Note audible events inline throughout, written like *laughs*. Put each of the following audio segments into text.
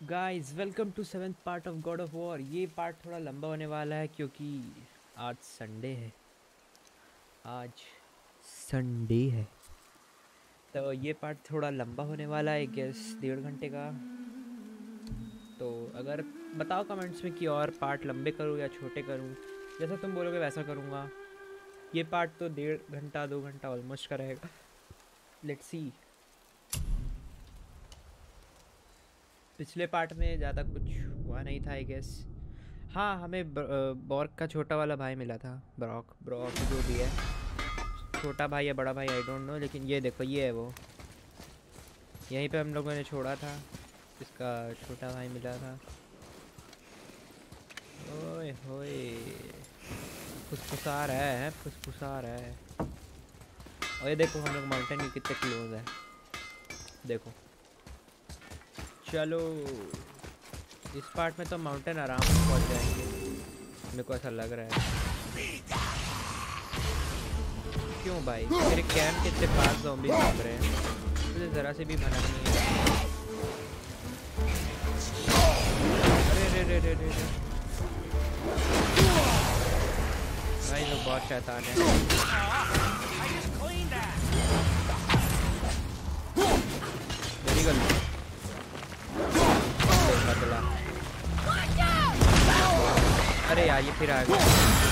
Guys welcome to seventh part of God of War ये part थोड़ा लंबा होने वाला है क्योंकि आज संडे है। आज संडे है। तो ये पार्ट थोड़ा लंबा होने वाला है गेस डेढ़ घंटे का। तो अगर बताओ कमेंट्स में कि और पार्ट लंबे करूँ या छोटे करूँ। जैसा तुम बोलोगे वैसा करूँगा। ये पार्ट तो डेढ़ घंटा, दो घंटा ऑलमोस्ट का रहेगा। लेट्स सी पिछले पार्ट में ज़्यादा कुछ हुआ नहीं था आई गेस हाँ हमें बॉर्क का छोटा वाला भाई मिला था, ब्रॉक ब्रॉक जो भी है. छोटा भाई या बड़ा भाई आई डोंट नो लेकिन ये देखो, ये है वो. यहीं पे हम लोगों ने छोड़ा था, इसका छोटा भाई मिला था. ओए होए फुसफुसा रहा है फुसफुसा रहा है. और ये देखो, हम लोग माउंटेन के कितने क्लोज है. देखो. चलो, इस पार्ट में तो माउंटेन आराम से पहुँच जाएँगे। मेरे को ऐसा लग रहा है। क्यों भाई? मेरे कैंप के इतने पास जॉम्बी घूम रहे हैं। मुझे ज़रा से भी भनक नहीं है। अरे रे रे रे रे। भाई, लोग बहुत शैतान है। मेरी गलती। अरे यार ये फिर आ गया।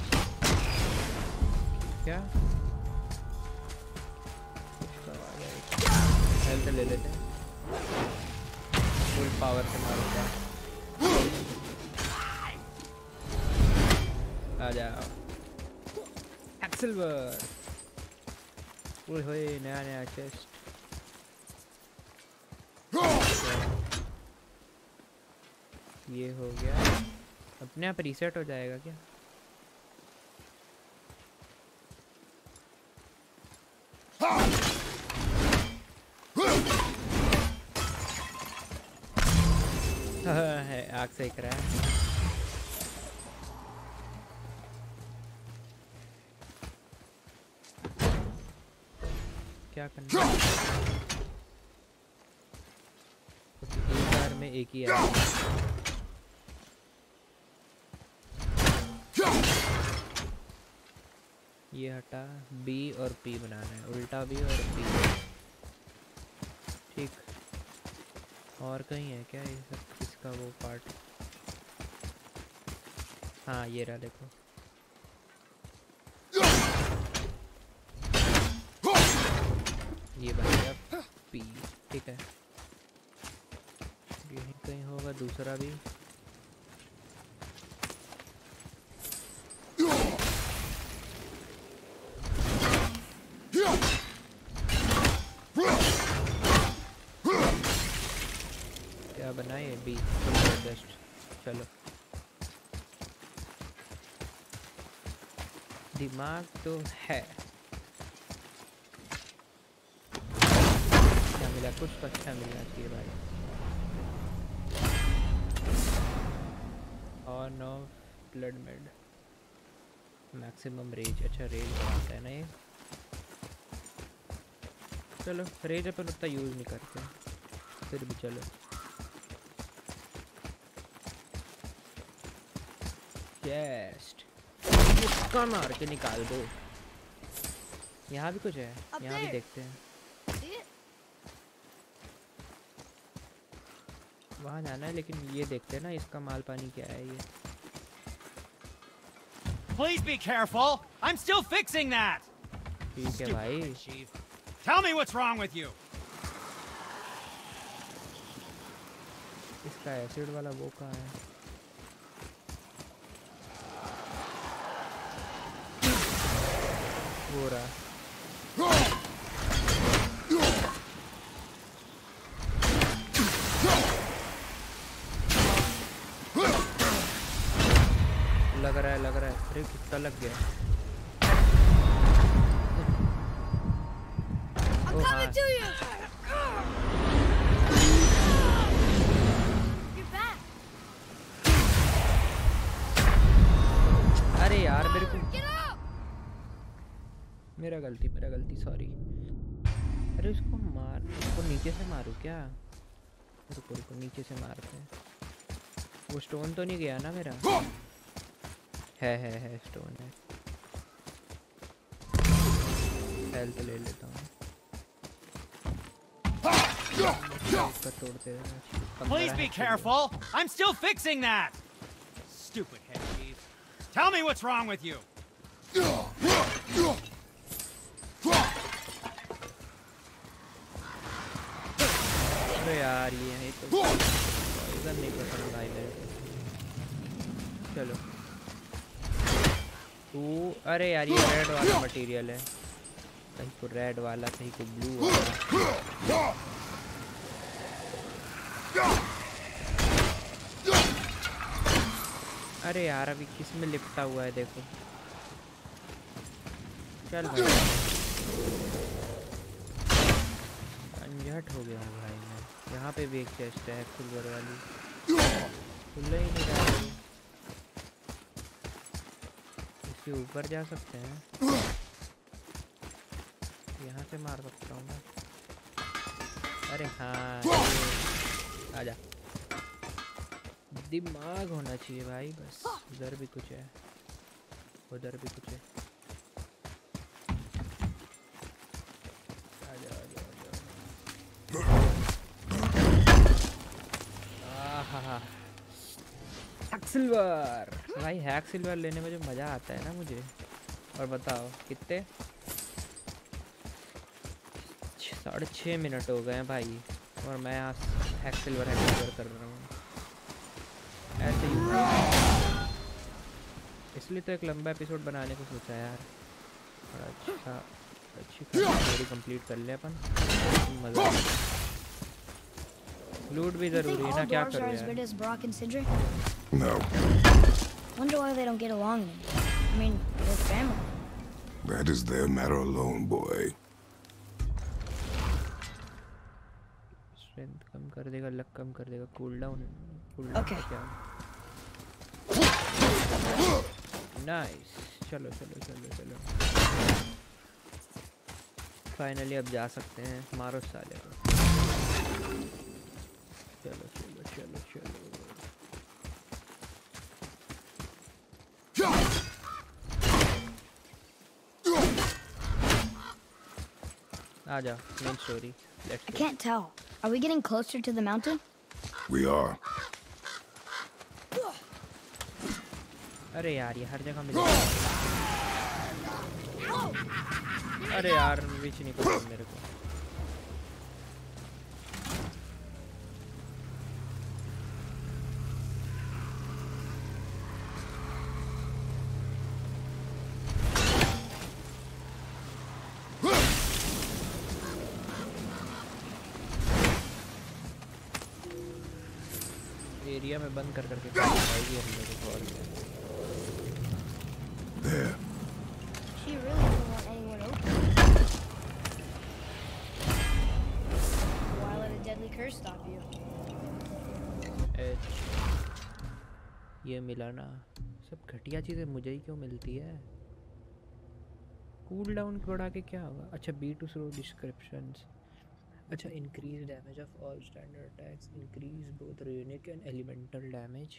एक्सलवर ओए होए नया नया चेस्ट ये हो गया अपने आप रीसेट हो जाएगा क्या है आग सेक रहा है क्या करना बार में एक ही आएगा ये हटा बी और पी बनाना है। उल्टा बी और पी ठीक। और कहीं है क्या ये सब? इसका वो पार्ट हाँ ये रहा देखो। ये बन गया पी ठीक है। यहीं कहीं होगा, दूसरा भी। क्या बनाए बी जस्ट चलो। दिमाग तो है। मिला कुछ तो अच्छा मिलना चाहिए भाई। और no blood made maximum rage अच्छा रेज बनाता है ना ये। चलो रेज अपन उतना यूज़ नहीं करते फिर भी चलो। चेस्ट मुक्का मार के निकाल दो। यहाँ भी कुछ है यहाँ भी देखते हैं। वहाँ जाना है लेकिन ये देखते हैं ना इसका माल पानी क्या है ये Please be careful. I'm still fixing that. ठीक है भाई chief. Tell me what's wrong with you. इसका एसिड वाला वो कहाँ है वो रहा है कितना लग गया। Oh, back! अरे यार मेरे को मेरा गलती मेरा गलती सॉरी अरे उसको मार उसको नीचे से मारू क्या? रुको रुको नीचे से मारते हैं। वो स्टोन तो नहीं गया ना मेरा? है है है स्टोन है हेल्थ ले लेता हूँ इसका तोड़ते रहना चाहिए। पंद्रह Please be है चलिए। careful. I'm still fixing that. Stupid head chief. Tell me what's wrong with you. अरे यार ये है तो पॉइजन नहीं पसंद आई मेरे को चलो तू? अरे यार, ये रेड वाला मटेरियल है। कहीं को रेड वाला कहीं को ब्लू वाला। अरे यार, अभी किसमें लिपटा हुआ है, देखो। चल भाई। हो गया हूँ भाई मैं। यहाँ पे भी एक चेस्ट है सिल्वर वाली। खुल ही नहीं रहा है इसके ऊपर जा सकते हैं। यहाँ से मार सकता हूँ मैं। अरे हाँ आजा। दिमाग होना चाहिए भाई, बस। उधर भी कुछ है। उधर भी कुछ है। सिल्वर। भाई हैक सिल्वर लेने में जो मज़ा आता है ना मुझे। और बताओ कितने? साढ़े छः मिनट हो गए हैं भाई। और मैं यहाँ हैक सिल्वर हैक सिल्वर कर रहा हूँ। ऐसे ही। इसलिए तो एक लंबा एपिसोड बनाने को सोचा यार। बड़ा अच्छा अच्छी स्टोरी कंप्लीट कर ले अपन। मज़ा लूट भी ज़रूरी है ना क्या करूँ as यार Wonder why they don't get along. I mean, they're family. that is their matter alone, boy. Strength कम कर देगा लक कम कर देगा डाउन कूल Okay. नाइस चलो चलो चलो चलो फाइनली अब जा सकते हैं मारो साले को चलो आ जा main story I let's can't tell. Are we getting closer to the mountain? We are. अरे यार ये हर जगह मिल अरे यार विच नहीं पता मेरे को सब घटिया चीज़ें मुझे ही क्यों मिलती है? कूल डाउन बढ़ा के क्या होगा? अच्छा बी टू स्लो डिस्क्रिप्शन अच्छा increase damage of all standard attacks increase both runic and elemental damage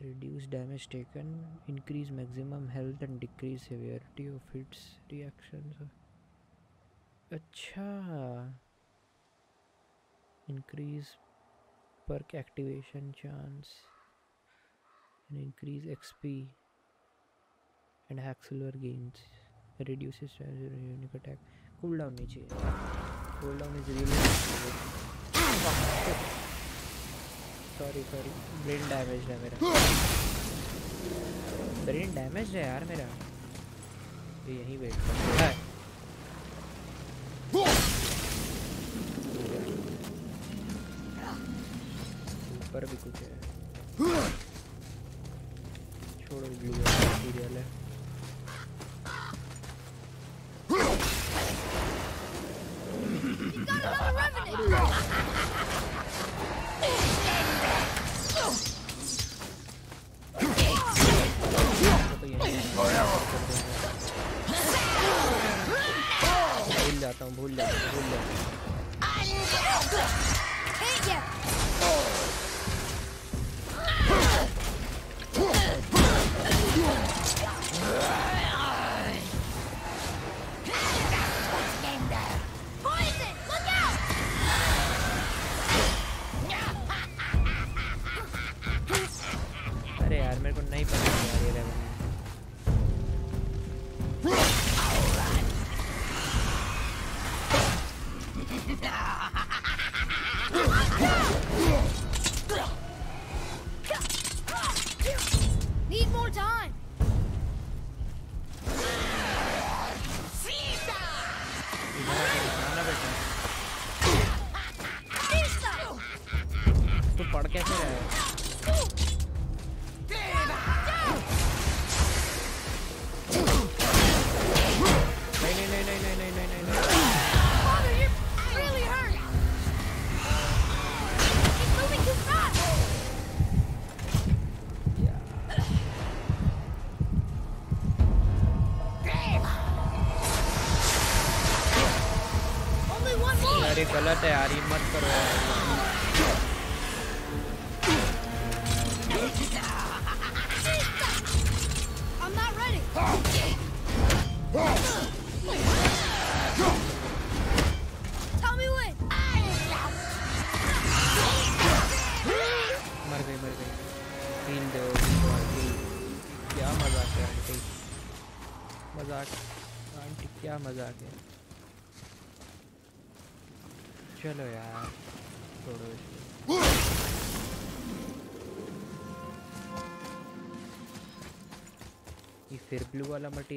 reduce damage taken increase maximum health and decrease severity of hits reaction अच्छा। Increase per activation chance and increase XP and hack silver gains reduces unique attack cooldown नहीं चाहिए cooldown is really sorry sorry brain damage है मेरा brain damage है यार मेरा ये यहीं कर रहा है ऊपर भी कुछ है थोड़ा भी मटेरियल है गलत है यार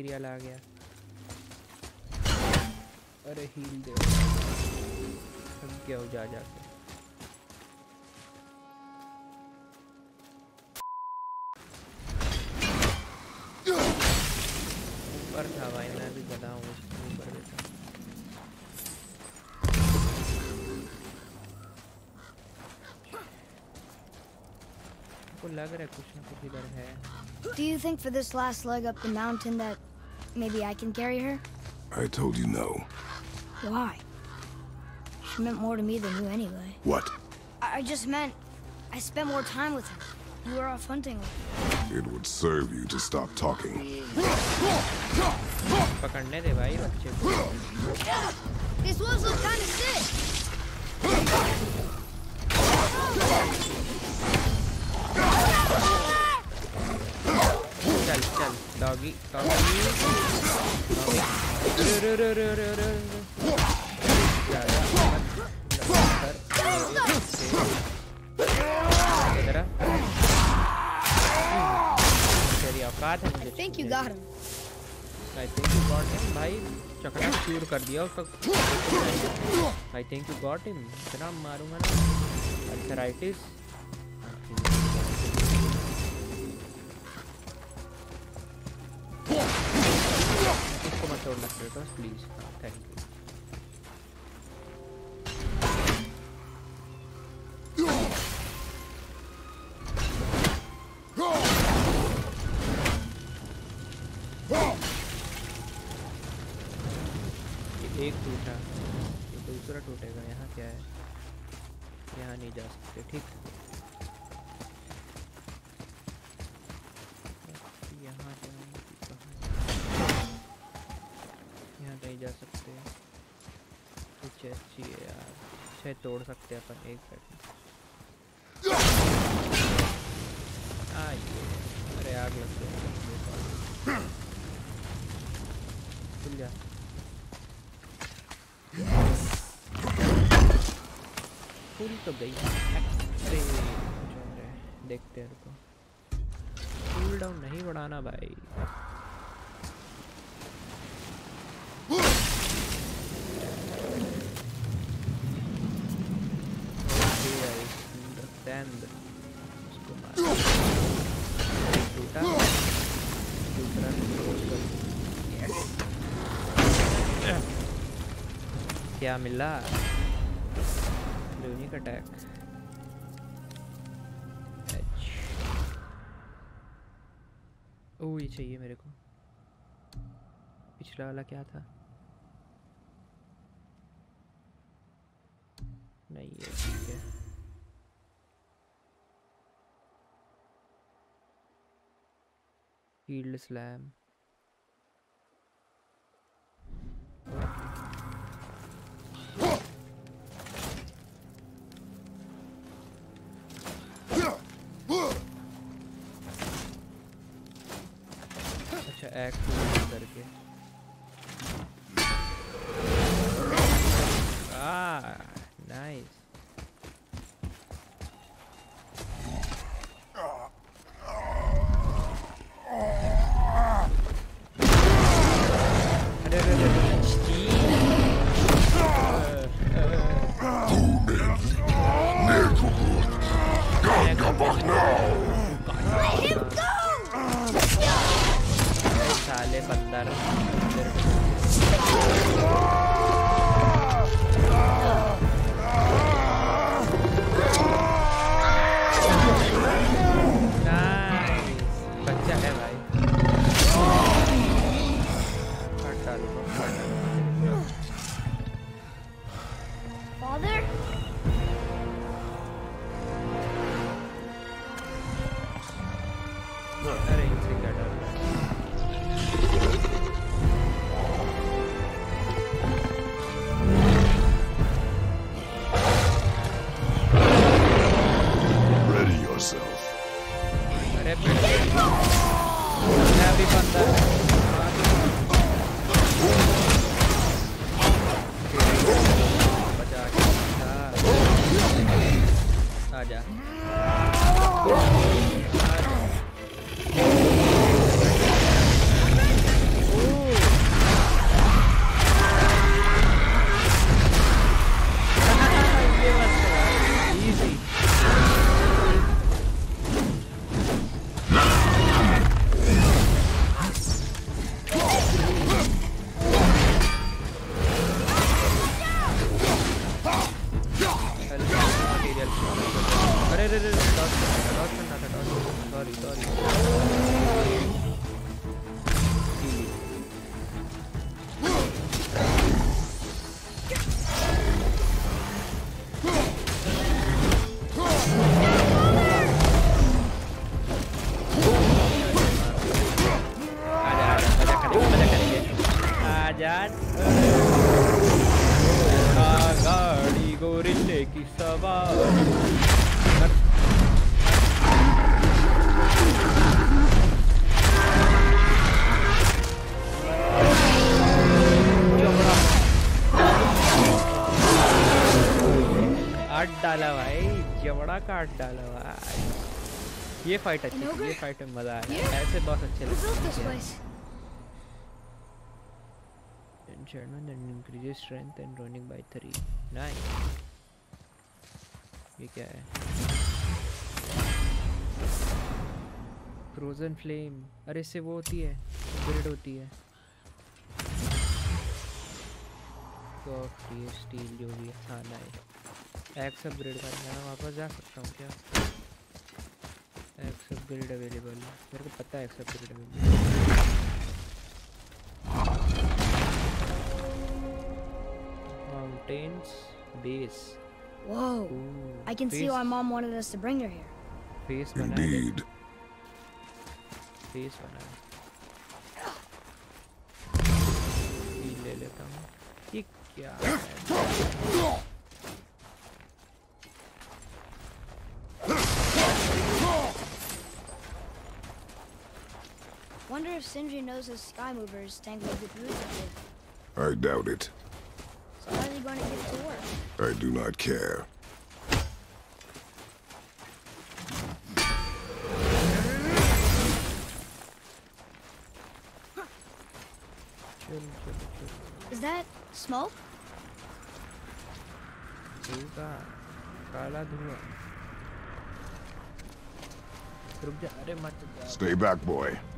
मटेरियल आ गया। अरे हील दो। अब क्या हो, जा जाके ऊपर था भाई, मैं भी इसके ऊपर बैठा को लग रहा है कुछ ना कुछ इधर है। Do you think for this last leg up the mountain that Maybe I can carry her? I told you no. Why? She meant more to me than you anyway. What? I, I just meant I spent more time with her. You were off hunting It would serve you to stop talking. This was kind of sick. Tommy, Tommy, Tommy. I think you got him. I think you got him, भाई चकना चूर कर दिया उसका I think you got him इतना मारूँगा ना अल्सराइटिस छोड़ना क्रेटोस प्लीज़ थैंक यू एक टूटा दूसरा टूटेगा, यहाँ क्या है? यहाँ नहीं जा सकते, ठीक छः तोड़ सकते हैं अपन, एक सेकंड हाँ अरे आग लग गई। खुल जा। खुल तो गई। अरे देखते हैं रुको। कूल डाउन नहीं बढ़ाना भाई। क्या मिला यूनिक अटैक ओ, ये चाहिए मेरे को। पिछला वाला क्या था? नहीं, ये ठीक है। हील्ड स्लैम एक्स करके। yourself. अरे मैं अभी बंदा बचा के बचा। आजा ये फाइट अच्छी थी, ये फाइट में मज़ा आया। ऐसे बहुत अच्छे लगते हैं enchantment increases strength and running by 3 nice ये क्या है? फ्रोजन फ्लेम अरे, इससे वो होती है। अपग्रेड होती है। सॉफ्ट स्टील जो भी है। हाँ नाइस एक्स अपग्रेड करना वापस जा सकता हूँ क्या? एक्स अपग्रेड अवेलेबल है मेरे को पता है x upgrade available mountains base Whoa. I can see why mom wanted us to bring her here. Face बना है Indeed. फेस बना है ये ले लेता हूँ ये क्या है? *laughs* Wonder if Sindri knows his sky mover is tangled with roots I doubt it. So going to get to work? I do not care. Is that smoke? Stay back, boy.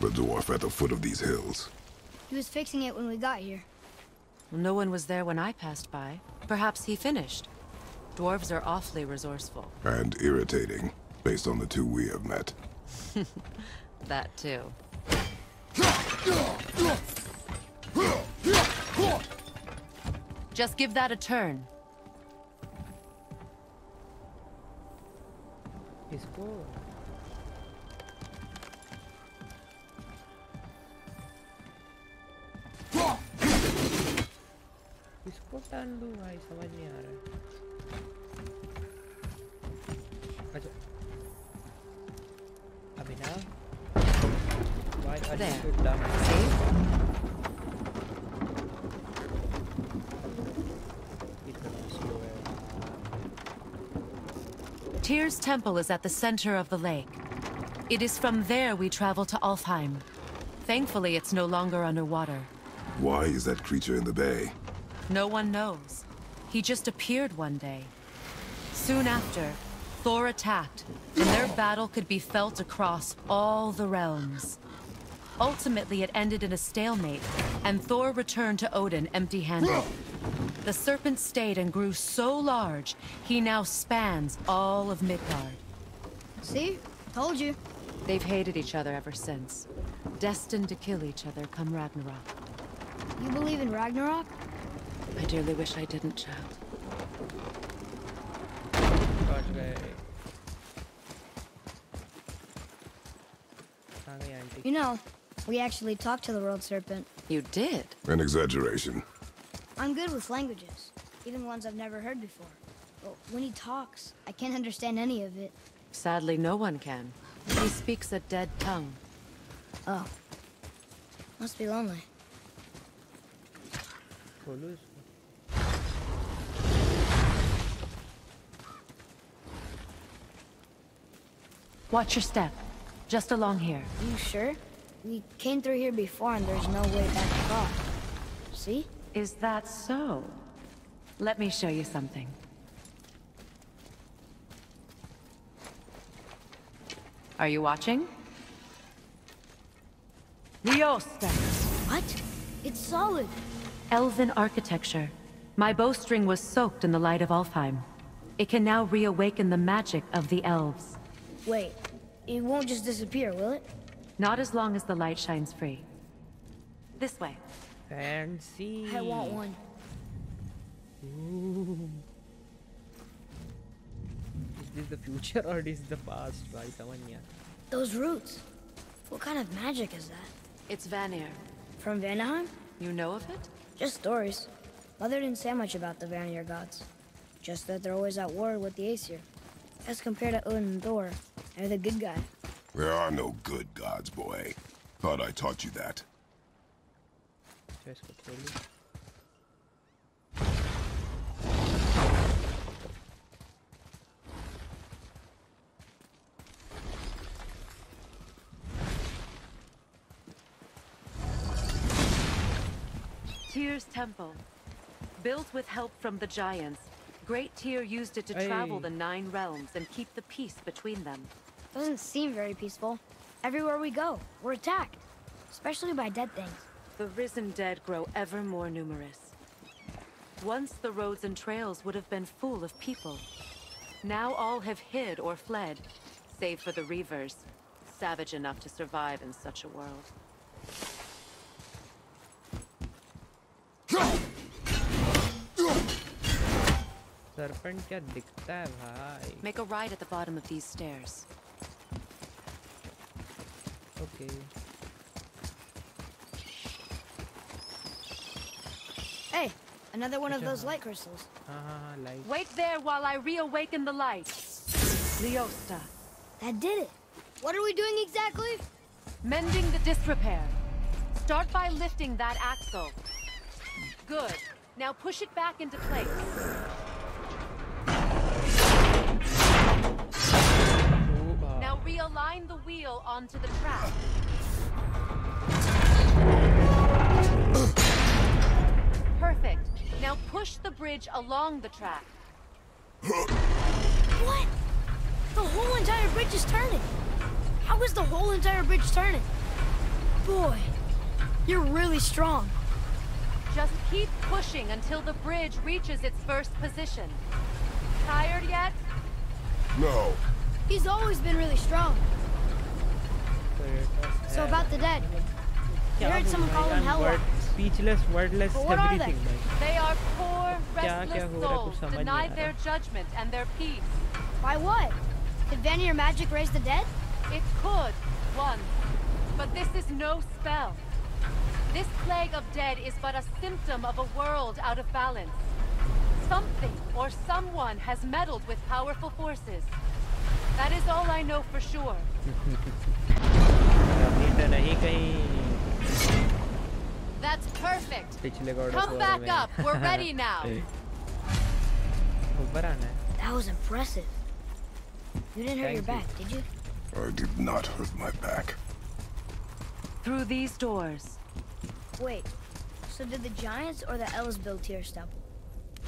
The dwarf at the foot of these hills. He was fixing it when we got here. No one was there when I passed by. Perhaps he finished. Dwarves are awfully resourceful. And irritating, based on the two we have met. *laughs* that too. Just give that a turn. He's cool. इसको turn दूं भाई समझ नहीं आ रहा है अच्छा अभिनव why are you There. so dumb See? इतना slow है Tyr's temple is at the center of the lake. It is from there we travel to Alfheim. Thankfully, it's no longer underwater. Why is that creature in the bay? No one knows. He just appeared one day. Soon after, Thor attacked, and their battle could be felt across all the realms. Ultimately, it ended in a stalemate, and Thor returned to Odin empty-handed. The serpent stayed and grew so large, he now spans all of Midgard. See? Told you. They've hated each other ever since, destined to kill each other come Ragnarok. You believe in Ragnarok? I dearly wish I didn't, child. You know, we actually talked to the World Serpent. You did? An exaggeration. I'm good with languages, even ones I've never heard before. But when he talks, I can't understand any of it. Sadly, no one can. He speaks a dead tongue. Oh. Must be lonely. Watch your step. Just along here. You sure? We came through here before and there's no way back across. see? Is that so? Let me show you something. Are you watching? Liosta! What? It's solid. Elven architecture. My bowstring was soaked in the light of Alfheim. It can now reawaken the magic of the elves. Wait, it won't just disappear, will it? Not as long as the light shines free. This way. Fancy. I want one. Ooh. Is this the future or is the past, bhai? Those roots. What kind of magic is that? It's Vanir. From Vanaheim? You know of it? Just stories. Mother didn't say much about the Vanir gods. Just that they're always at war with the Aesir as compared to Odin and Thor. They're the good guy. There are no good gods, boy. Thought I taught you that. Tyr's Temple. Built with help from the Giants, Great Tyr used it to travel the Nine Realms and keep the peace between them. Doesn't seem very peaceful. Everywhere we go, we're attacked. Especially by dead things. The risen dead grow ever more numerous. Once the roads and trails would have been full of people. Now all have hid or fled, save for the Reavers, savage enough to survive in such a world. Serpent क्या दिखता है भाई? Make a right at the bottom of these stairs. Okay. Hey, another one of those light crystals. हाँ हाँ हाँ light. Wait there while I reawaken the light. Leosta. That did it. What are we doing exactly? Mending the disrepair. Start by lifting that axle. Good. Now push it back into place. भाई. Now realign the wheel onto the track. Perfect. Now push the bridge along the track. What? The whole entire bridge is turning. How is the whole entire bridge turning? Boy, you're really strong. Just keep pushing until the bridge reaches its first position. Tired yet? No. He's always been really strong. So about the dead. You heard someone call him Hella. Speechless, wordless, but what everything. Are they? they are poor, restless souls, denied their judgment and their peace. By what? Could Vanir magic raise the dead? It could, once. But this is no spell. This plague of dead is but a symptom of a world out of balance. Something or someone has meddled with powerful forces. That is all I know for sure. *laughs* That's perfect. Come back up. We're ready *laughs* now. That was impressive. You didn't hurt your back, did you? I did not hurt my back. Through these doors. Wait, so did the Giants or the Elves build Tyr's temple?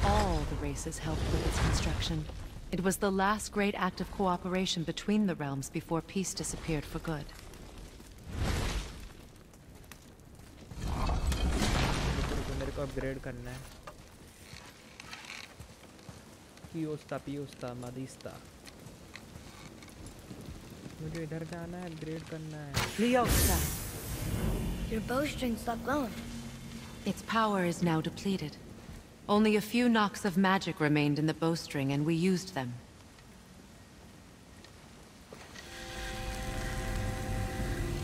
All the races helped with its construction. It was the last great act of cooperation between the realms before peace disappeared for good. रुको, रुको, मेरे को upgrade करना है पियोस्ता पियोस्ता मदिस्ता मुझे इधर जाना है अपग्रेड करना है Leosta. Your bowstring stopped glowing. Its power is now depleted. Only a few knocks of magic remained in the bowstring, and we used them.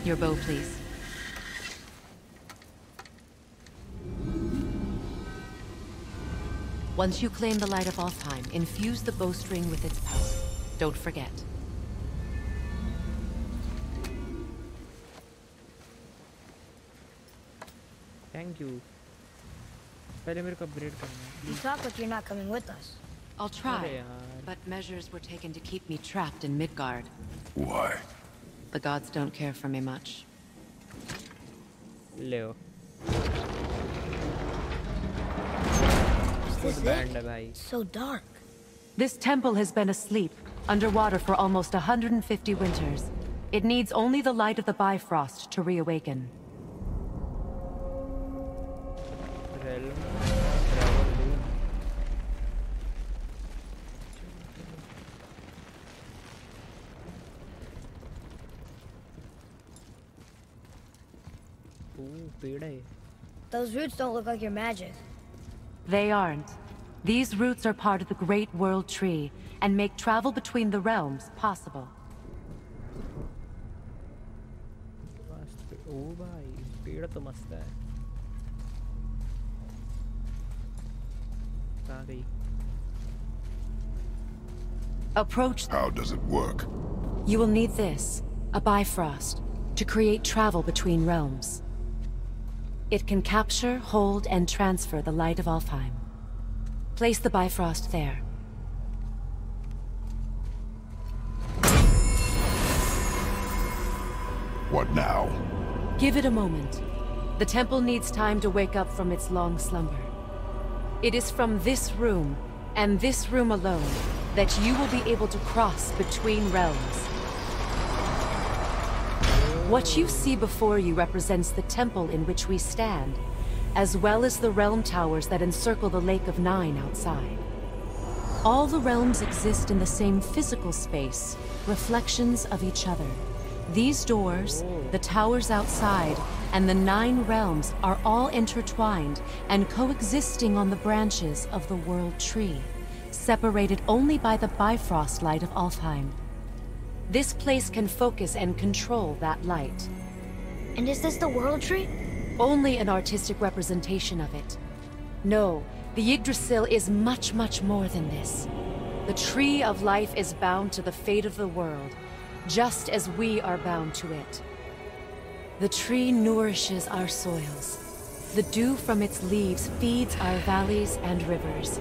Your bow, please. Once you claim the Light of Alfheim, infuse the bowstring with its power. Don't forget. Thank you. पहले मेरे को upgrade करना है You talk like you're not coming with us. I'll try, अरे यार but measures were taken to keep me trapped in Midgard. Why? The gods don't care for me much. ले foot this band it? है भाई So dark. This temple has been asleep, underwater for almost 150 winters. It needs only the light of the Bifrost to reawaken. ओह पेड़ है ये। Those roots don't look like your magic. They aren't. These roots are part of the Great World Tree and make travel between the realms possible. मस्त पे- ओ भाई पेड़ तो मस्त है कहाँ गई Approach. How does it work? You will need this, a Bifrost, to create travel between realms. It can capture, hold, and transfer the light of Alfheim. Place the Bifrost there. What now? Give it a moment. The temple needs time to wake up from its long slumber. It is from this room, and this room alone, that you will be able to cross between realms. What you see before you represents the temple in which we stand, as well as the realm towers that encircle the Lake of Nine outside. All the realms exist in the same physical space, reflections of each other. These doors, the towers outside, and the nine realms are all intertwined and coexisting on the branches of the World Tree, separated only by the Bifrost light of Alfheim. This place can focus and control that light. And is this the world tree? Only an artistic representation of it. No, the Yggdrasil is much, much more than this. The Tree of Life is bound to the fate of the world, just as we are bound to it. The tree nourishes our soils. The dew from its leaves feeds our valleys and rivers.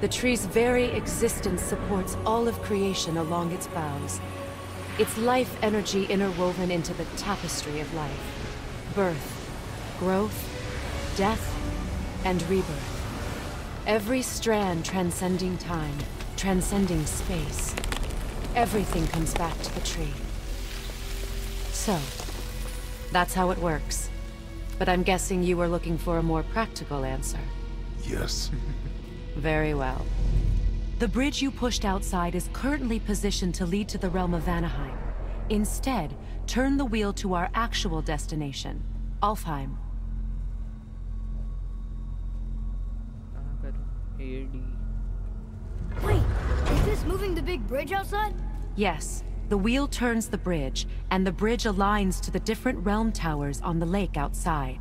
The tree's very existence supports all of creation along its boughs. Its life energy interwoven into the tapestry of life. Birth, growth, death, and rebirth. Every strand transcending time, transcending space. Everything comes back to the tree. So, that's how it works. But I'm guessing you were looking for a more practical answer. Yes. *laughs* Very well. The bridge you pushed outside is currently positioned to lead to the realm of Vanaheim. Instead, turn the wheel to our actual destination, Alfheim. Wait, is this moving the big bridge outside? Yes. The wheel turns the bridge, and the bridge aligns to the different realm towers on the lake outside.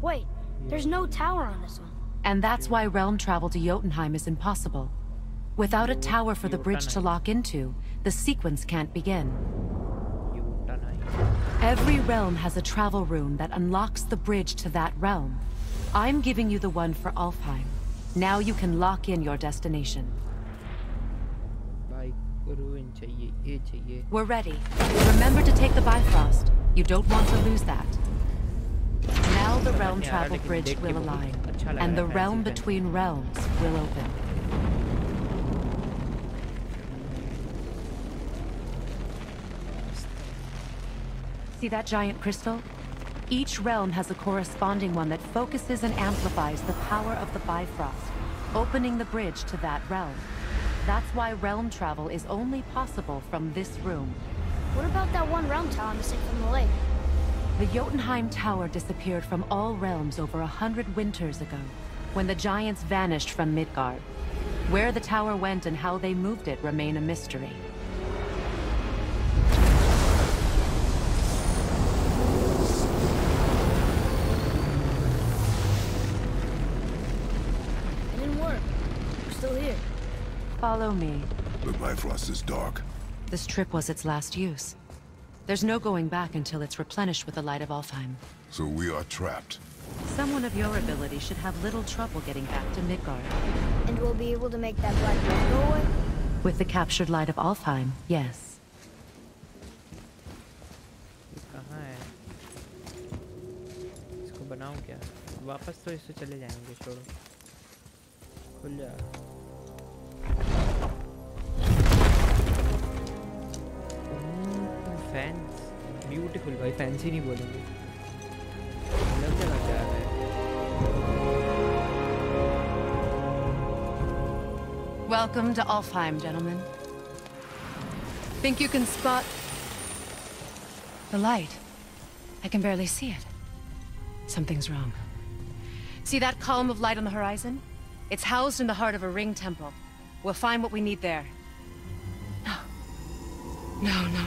Wait, there's no tower on this one. And that's why realm travel to Jotunheim is impossible. Without a tower for the bridge to lock into, the sequence can't begin. Every realm has a travel rune that unlocks the bridge to that realm. I'm giving you the one for Alfheim. Now you can lock in your destination. We're ready. Remember to take the Bifrost. You don't want to lose that. Now the realm travel bridge will align, and the realm between realms will open. See that giant crystal? Each realm has a corresponding one that focuses and amplifies the power of the Bifrost, opening the bridge to that realm. That's why realm travel is only possible from this room. What about that one realm tower missing from the lake? The Jotunheim Tower disappeared from all realms over a hundred winters ago, when the giants vanished from Midgard. Where the tower went and how they moved it remain a mystery. It didn't work. We're still here. Follow me. The Bifrost is dark. This trip was its last use. There's no going back until it's replenished with the light of Alfheim. So we are trapped. Someone of your ability should have little trouble getting back to Midgard. And we'll be able to make that black dog go away? With the captured light of Alfheim, yes. ये कहाँ है इसको बनाऊं क्या वापस तो इससे चले जाएंगे छोड़ो खुल जा फैंस ब्यूटीफुल भाई फैंसी नहीं बोलेंगे लग जगह जा रहा है Welcome to Alfheim, gentlemen. Think you can spot... the light? I can barely see it. Something's wrong. See that column of light on the horizon? It's housed in the heart of a ring temple. We'll find what we need there. No. *gasps* No, no, no. Damn it,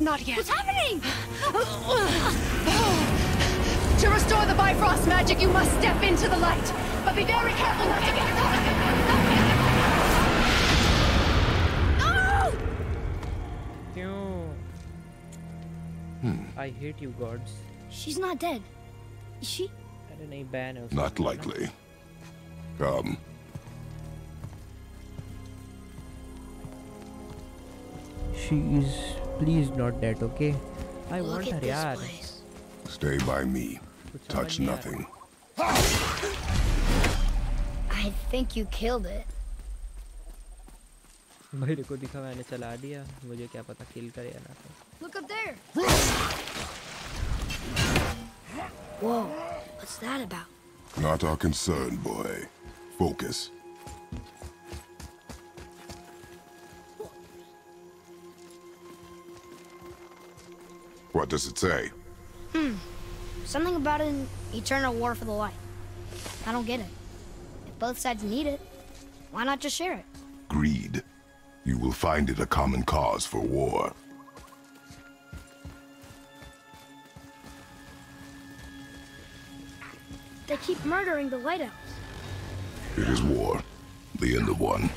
not yet. What's happening? *sighs* to restore the Bifrost magic, you must step into the light. But be very careful not to get caught. *laughs* Hmm. I hate you, gods. She's not dead. Is she? Not likely. Come. She is please not dead okay I Look want at her this यार place. Stay by me. कुछ समझ Touch नहीं आ रहा। nothing. I think you killed it. मेरे को दिखा मैंने चला दिया मुझे क्या पता किल करे या ना करे Look up there. Whoa, what's that about? Not our concern, boy. Focus. What does it say? Hmm. Something about an eternal war for the light. I don't get it. If both sides need it, why not just share it? Greed. You will find it a common cause for war. They keep murdering the lighthouse. It is war. The end of one.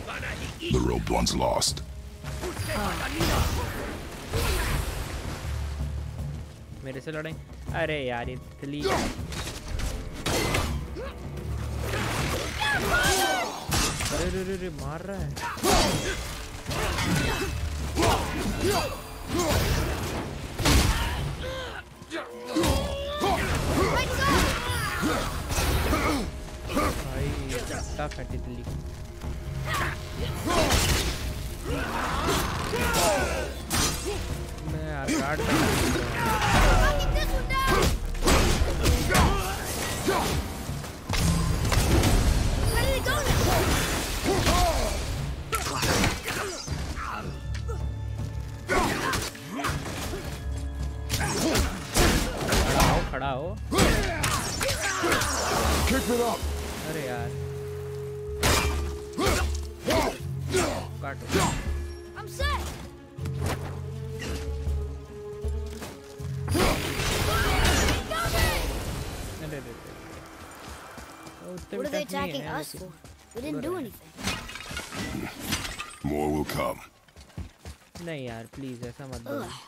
The rope once lost. मेरे से लड़ें। अरे यार ये तितली अरे रे रे मार रहा है। भाई यार गार्ड खड़ा हो। अरे यार। काटो। अरे रे रे वो उतने What भी are they tough नहीं attacking है, us लेकिन- for? We didn't do anything. More will come. नहीं यार प्लीज ऐसा मत बोलो Ugh.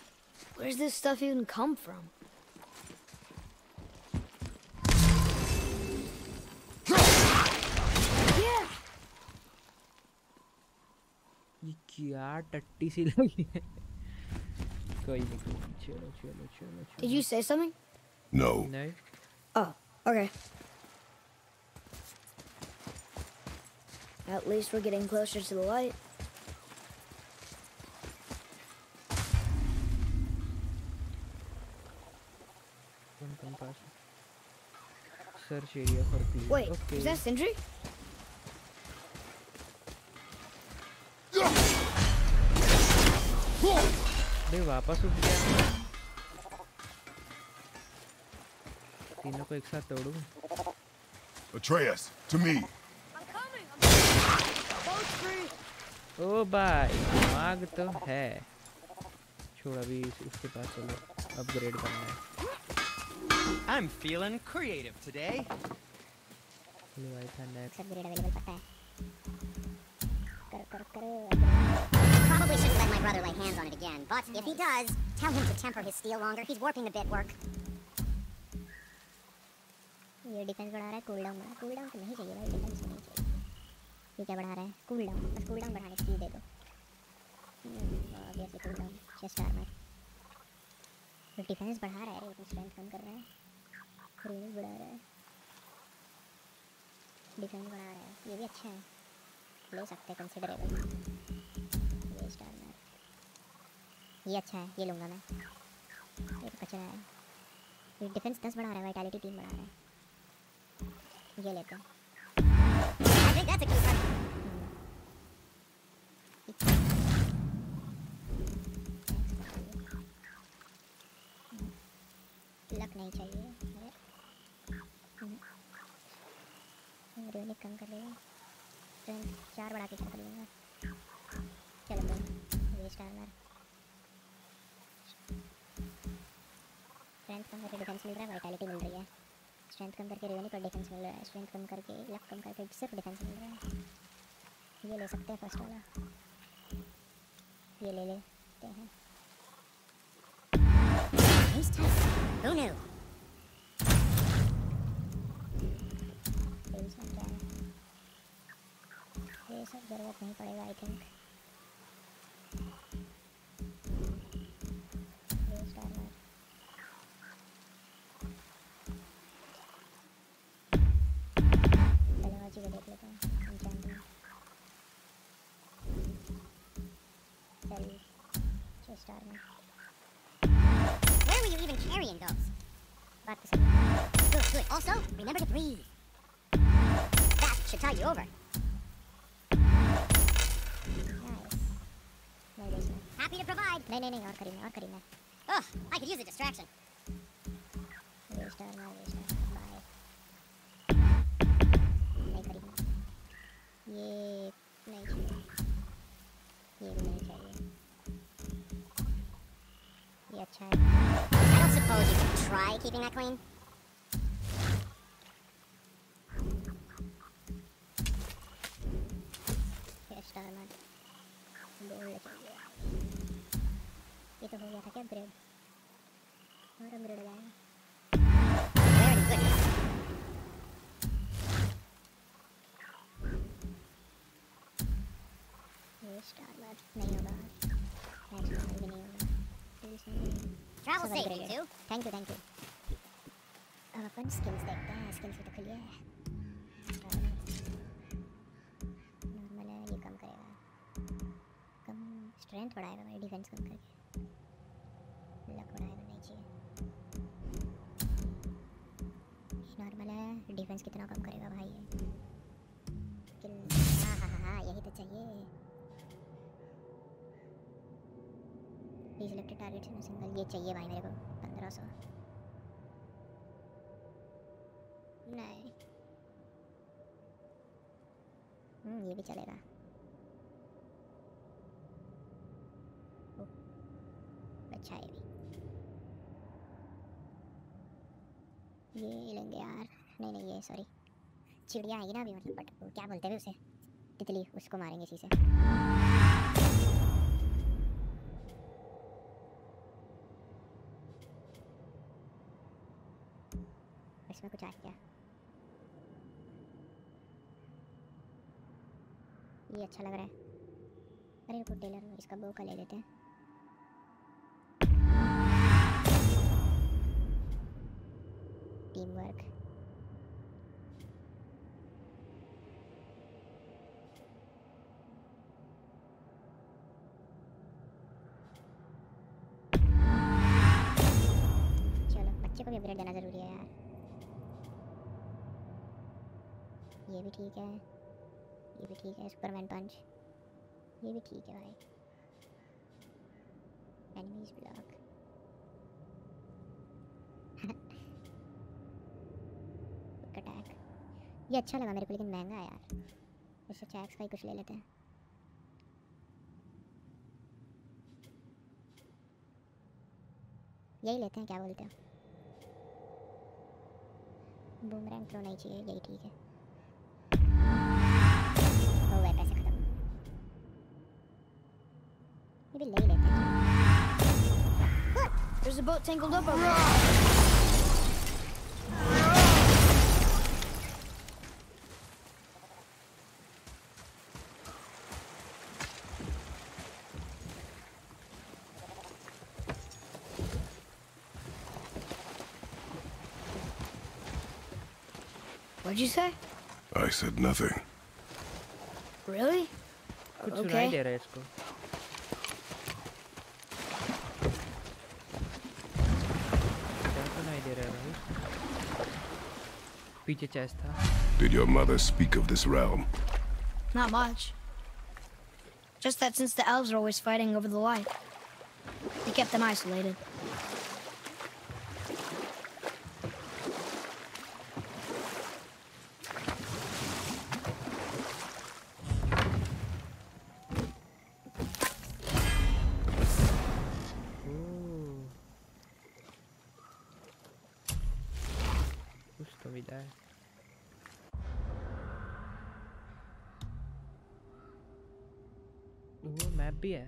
Where's this stuff even come from? Yeah. ये क्या टट्टी सी लगी है Got you, McGee. Chill, chill, chill, Did you say something? No. No. Oh, okay. At least we're getting closer to the light. Search area for. Wait, okay. is that Sindri? अरे वापस उठ गया तीनों को एक साथ तोड़ू Atreus, to me. I'm coming. I'm Boat's free. ओ भाई दिमाग तो है छोड़ अभी इस- उसके पास चलो अपग्रेड करना है I'm feeling creative today. भाई था नेक्स्ट upgrade available पता है my brother lay hands on it again, but if he does, tell him to temper his steel longer. He's warping a bit work. ये defence बढ़ा रहा है cool down बढ़ा cool down तो नहीं चाहिए भाई डिफेंस तो नहीं चाहिए ये क्या बढ़ा रहा है कूल डाउन बस कूल डाउन बढ़ाने की चीज़ दे दो obviously cool down chest armour तो डिफेंस बढ़ा रहा है लेकिन स्ट्रेंथ कम कर रहा है रेंज बढ़ा रहा है डिफेंस बढ़ा रहा है ये भी अच्छा है ले सकते हैं कंसिडरेबल ये स्टार में ये अच्छा है, ये लूँगा मैं। ये तो कचरा है। ये डिफेंस दस बढ़ा रहा है वाइटैलिटी तीन बढ़ा रहा है। ये लेते हैं। card. लक नहीं चाहिए अरे रेनिक कम कर देगा स्ट्रेंथ चार बढ़ा के क्या कर लूँगा चलो तो वेस्ट आर्मर स्ट्रेंथ कम करके डिफेंस मिल रहा है वाइटैलिटी मिल रही है स्ट्रेंथ कम करके रेनिक और डिफेंस मिल रहा है स्ट्रेंथ कम करके लक कम करके, सिर्फ़ डिफेंस मिल रहा है। ये ले सकते हैं फ़र्स्ट वाला। ये ले लेते है? ये सब ज़रूरत नहीं पड़ेगा I think छः स्टार में Where were you even carrying those? बात तो सही है. Good, good. Also, remember to breathe. That should tide you over. Nice. नहीं बेचना. Happy to provide. नहीं नहीं नहीं और खरीदना और खरीदना. Ugh, I could use a distraction. Travel safe, you two. Thank you, thank you. अब अपन स्किल्स देखते हैं स्किल्स भी तो खुली है नॉर्मल है ये कम करेगा कम स्ट्रेंथ बढ़ाएगा मेरी डिफेंस कम करके लक बढ़ाएगा नहीं चाहिए नॉर्मल है डिफेंस कितना कम करेगा Selected targets में सिंगल ये चाहिए भाई मेरे को पंद्रह सौ। नहीं। हम्म ये भी चलेगा। अच्छा है ये भी। ये लेंगे यार। नहीं नहीं, ये सॉरी चिड़िया आएगी ना अभी मतलब बट क्या बोलते हैं उसे? तितली, उसको मारेंगे इसी से। इसमें कुछ आ क्या ये अच्छा लग रहा है। अरे रुको टेलर इसका बो का ले लेते हैं। टीम वर्क चलो, बच्चे को भी अपग्रेड देना ज़रूरी है यार ये भी ठीक है। ये भी ठीक है सुपरमैन पंच ये भी ठीक है भाई। एनिमीज ब्लॉक अटैक ये अच्छा लगा मेरे को, लेकिन महँगा यार। इससे चैक्स का ही कुछ ले लेते हैं। यही लेते हैं, क्या बोलते हो? बूमरैंग थ्रो नहीं चाहिए, यही ठीक है। हो गए पैसे खत्म ये भी ले ही लेते हैं There's a boat tangled up over there. What'd you say? I said nothing. Really? कुछ सुनाई Okay. दे रहा है इसको क्या सुनाई दे रहा है भाई पीछे चेस्ट था Did your mother speak of this realm? Not much. Just that since the elves are always fighting over the light, they kept them isolated. वो मैप भी है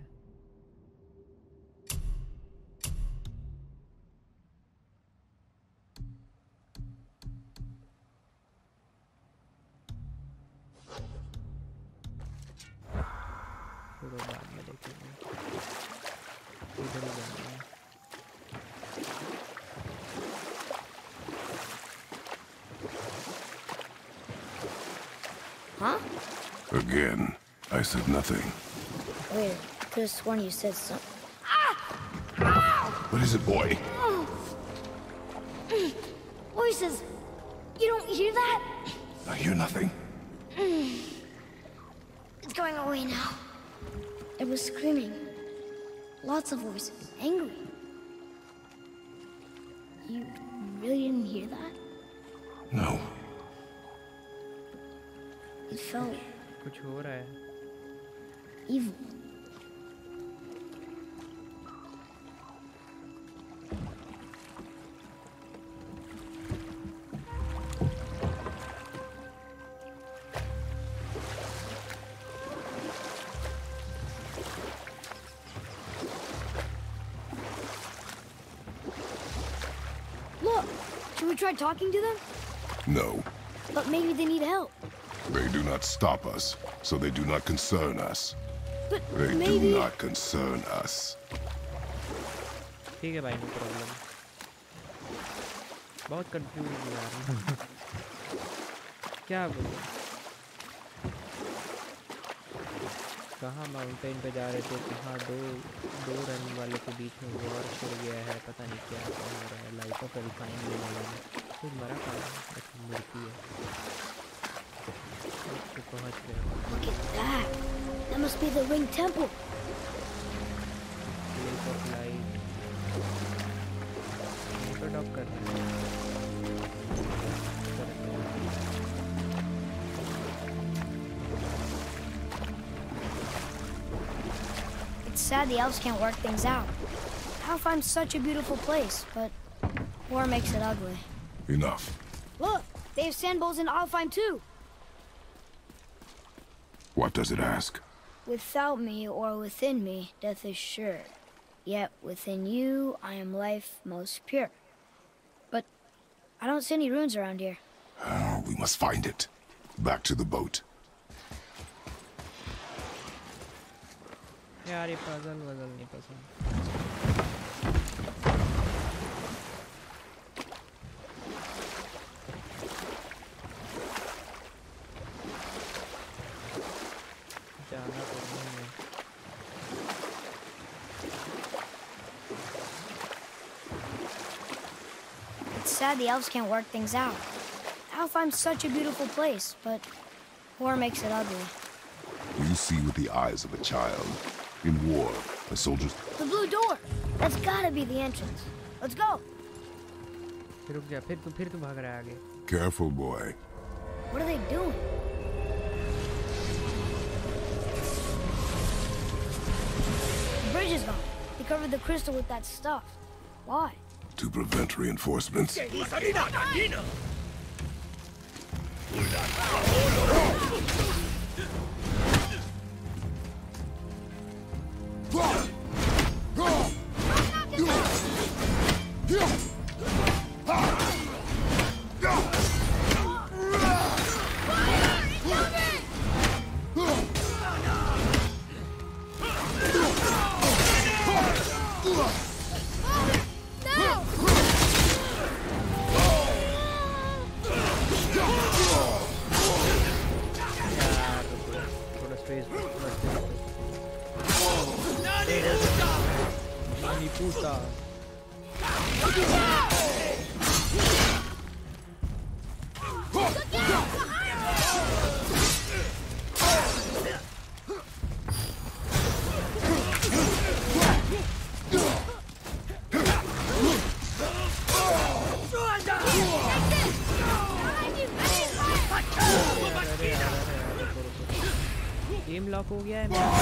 छोड़ो बाद में देखेंगे इधर ही जाना है Huh? Again, I said nothing. Weird. Could have sworn you said something. What is it, boy? Voices! You don't hear that? I hear nothing. Mm. It's going away now. It was screaming. Lots of voices. Angry. Should we try talking to them? No. But maybe they need help. They do not stop us, so they do not concern us. But They maybe... do not concern us. ठीक है भाई no problem बहुत confuse यार *laughs* क्या बोलूं कहाँ mountain पे जा रहे थे? कहाँ दो दो रन वाले के बीच में वॉर छिड़ गया है पता नहीं क्या क्या हो रहा है। लाइटों का रिफाइन लेने वाले कुछ मरा पड़ा है एक मूर्ति है। उससे पहुँच गया। Look at sad the elves can't work things out. Alfheim's such a beautiful place, but war makes it ugly. Enough. Look, they have sand bowls in Alfheim too. What does it ask? Without me or within me, death is sure. Yet within you, I am life most pure. But I don't see any runes around here. Oh, we must find it. Back to the boat. यार ये puzzle वजल नहीं पसंद जाना तो नहीं है It's sad the elves can't work things out. Alfheim's such a beautiful place, but war makes it ugly. You see with the eyes of a child. In war, my soldiers... The blue door! That's gotta be the entrance. Let's go! Careful, boy. What are they doing? The bridge is gone. They covered the crystal with that stuff. Why? To prevent reinforcements. Game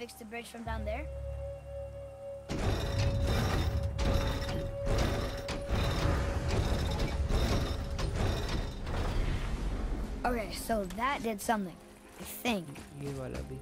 fix the bridge from down there? Okay, so that did something. I think. ये वाला भी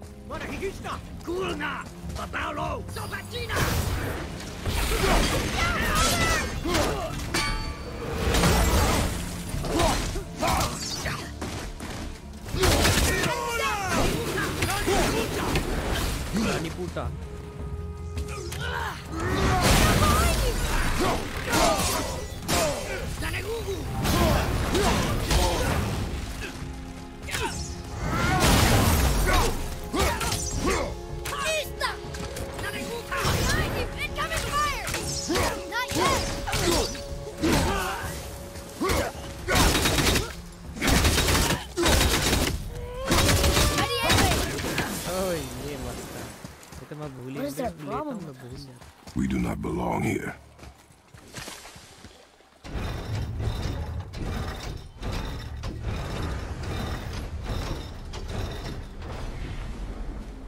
belong here.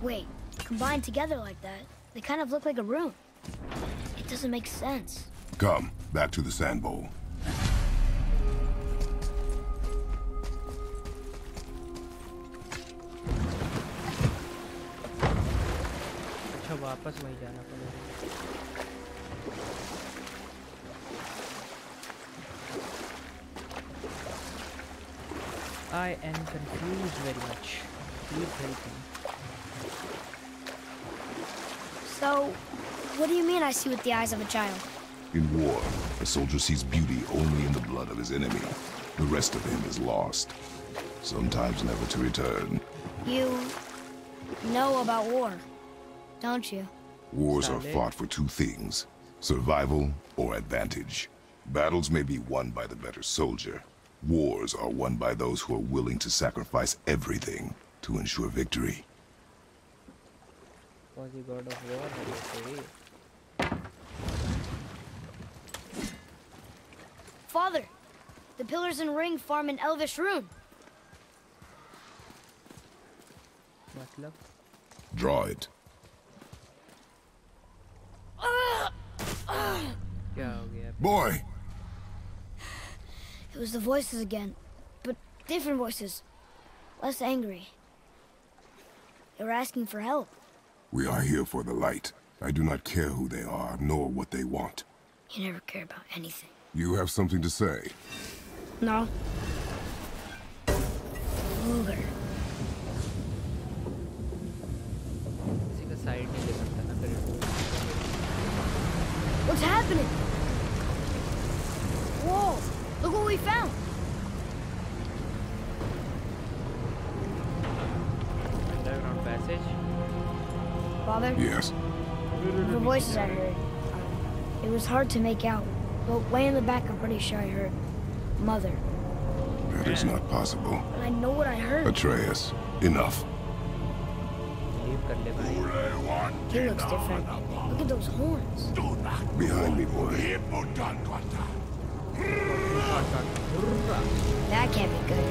Wait, combined together like that, they kind of look like a rune. It doesn't make sense. Come, back to the sand bowl. I am confused very much. Please help me. So, what do you mean I see with the eyes of a child? In war, a soldier sees beauty only in the blood of his enemy. The rest of him is lost, sometimes never to return. You know about war, don't you? Wars are fought for two things survival or advantage. Battles may be won by the better soldier. Wars are won by those who are willing to sacrifice everything to ensure victory. Was he god of war? Okay. Father, the pillars and ring form an elvish rune. मतलब Draw it. क्या हो गया Boy! it was the voices again, but different voices. Less angry. They were asking for help. We are here for the light. I do not care who they are, nor what they want. You never care about anything. You have something to say? No. Luger. What's happening? Whoa! Look what we found. Underground passage. Father? Yes. The voices I heard. It was hard to make out, but way in the back I'm pretty sure I heard Mother. That is not possible. But I know what I heard. Atreus, enough. He looks different. Look at those horns. Behind me, boy. That can't be good.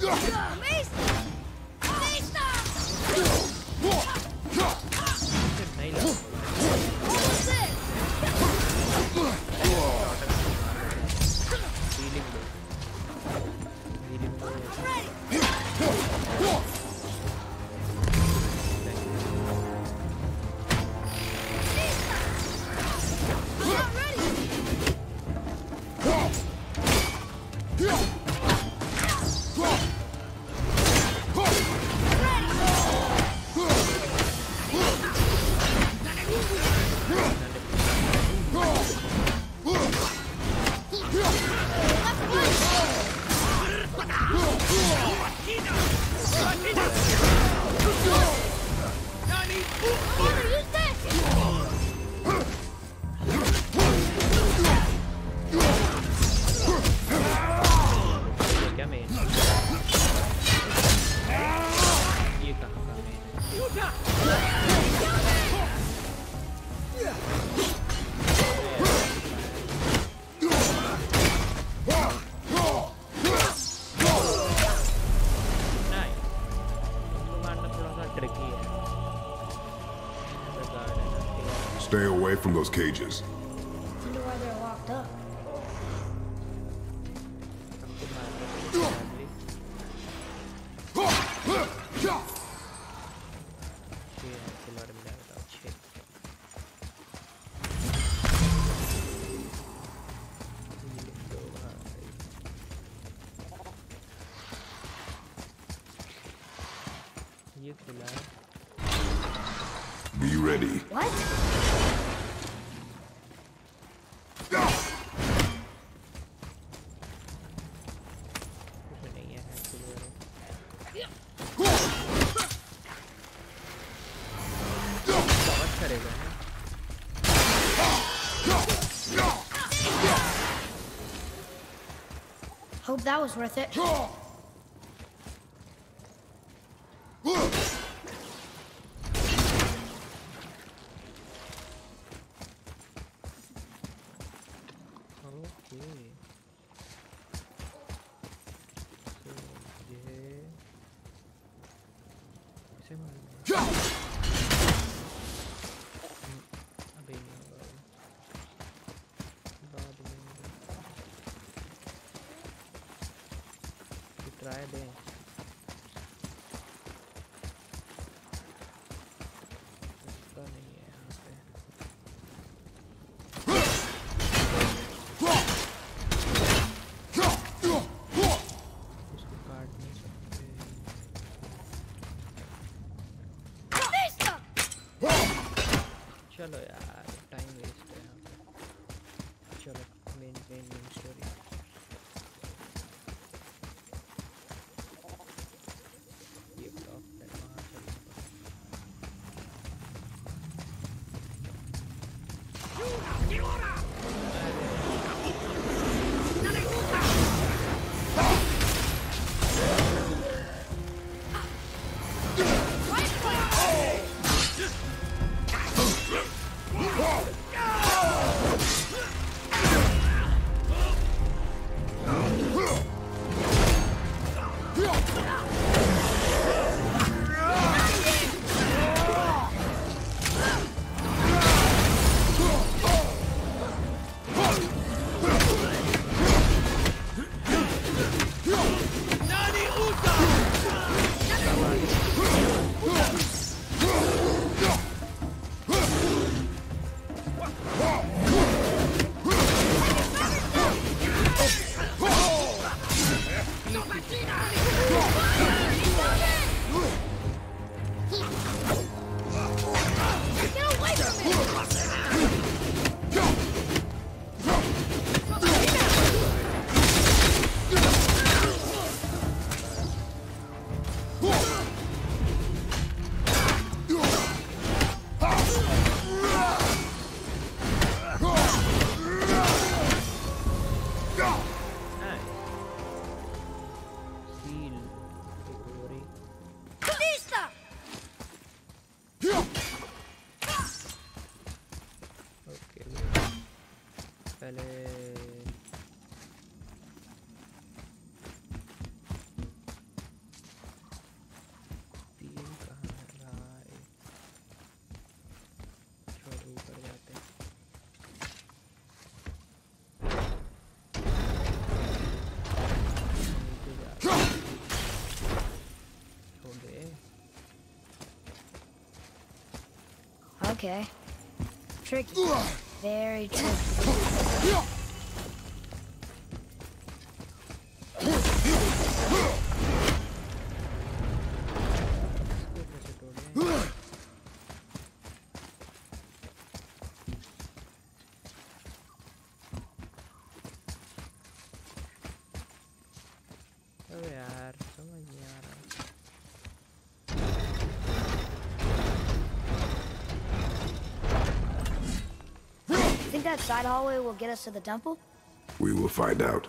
Yeah. away from those cages. that was worth it. Okay. Tricky. Very tricky. that side hallway will get us to the temple? We will find out.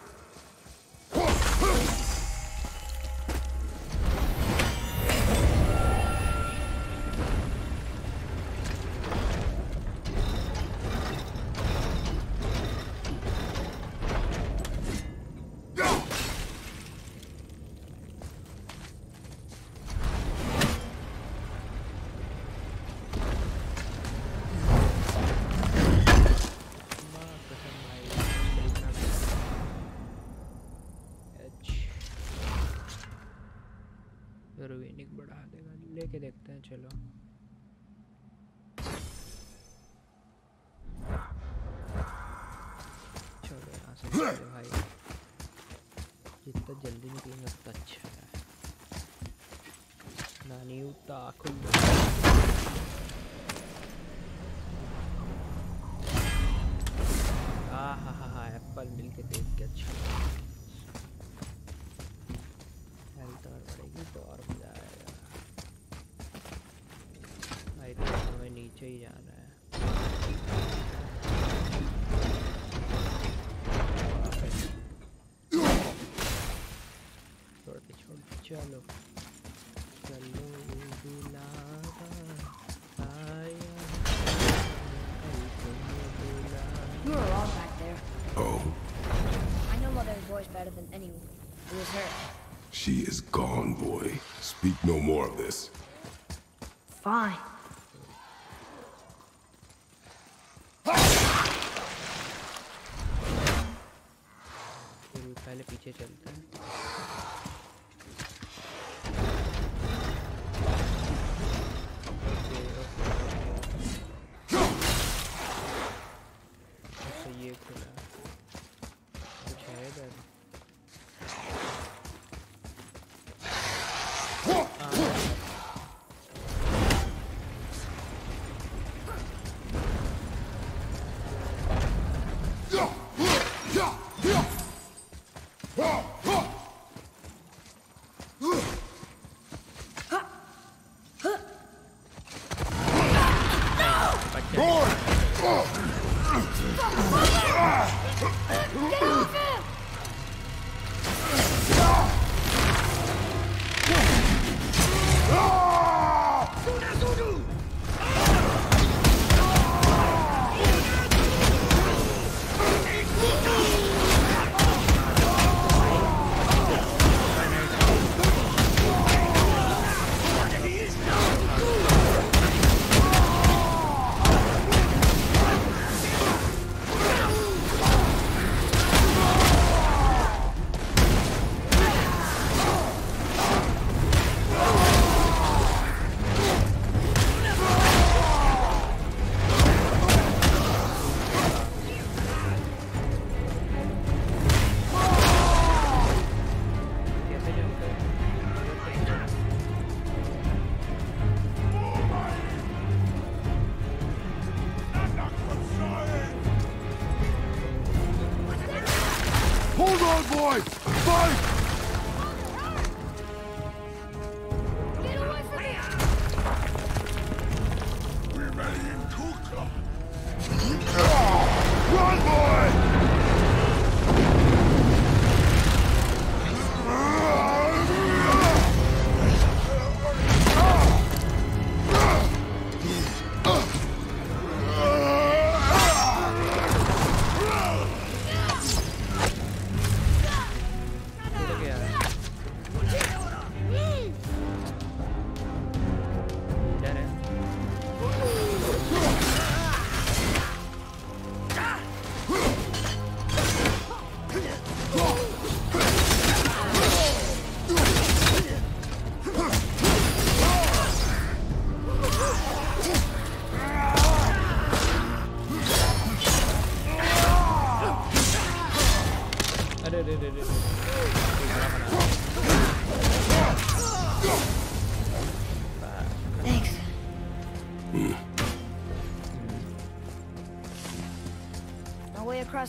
Speak no more of this. Fine. पहले पीछे चलते हैं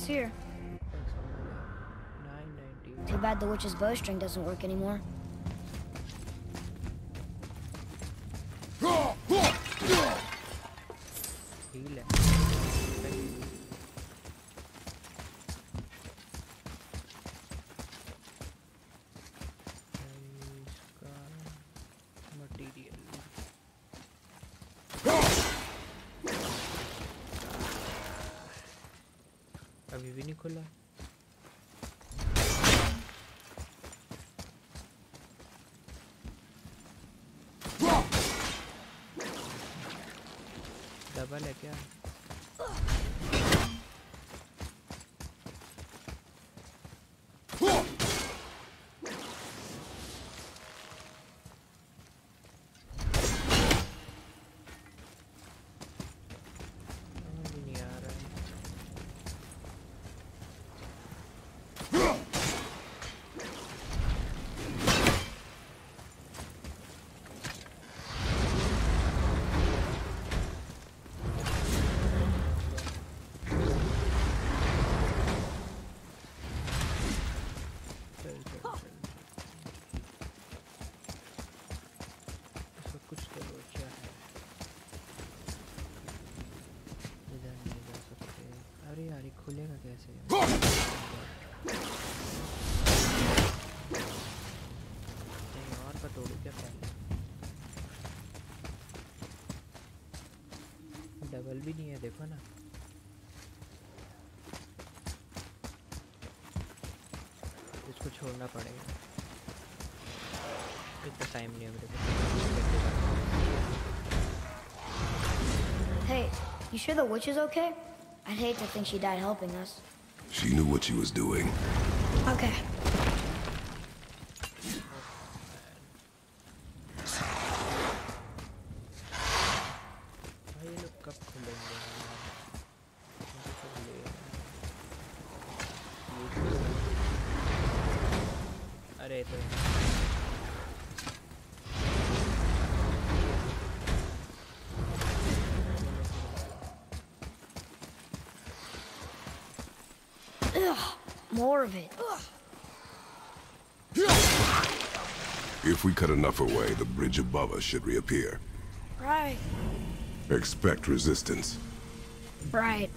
here. Too bad the witch's bowstring doesn't work anymore. Level भी नहीं है देखो ना इसको छोड़ना पड़ेगा इतना टाइम नहीं है मेरे Hey, you sure the witch is okay? I'd hate to think she died helping us. She knew what she was doing. Okay. cut enough away, the bridge above us should reappear. Right. Expect resistance. Right.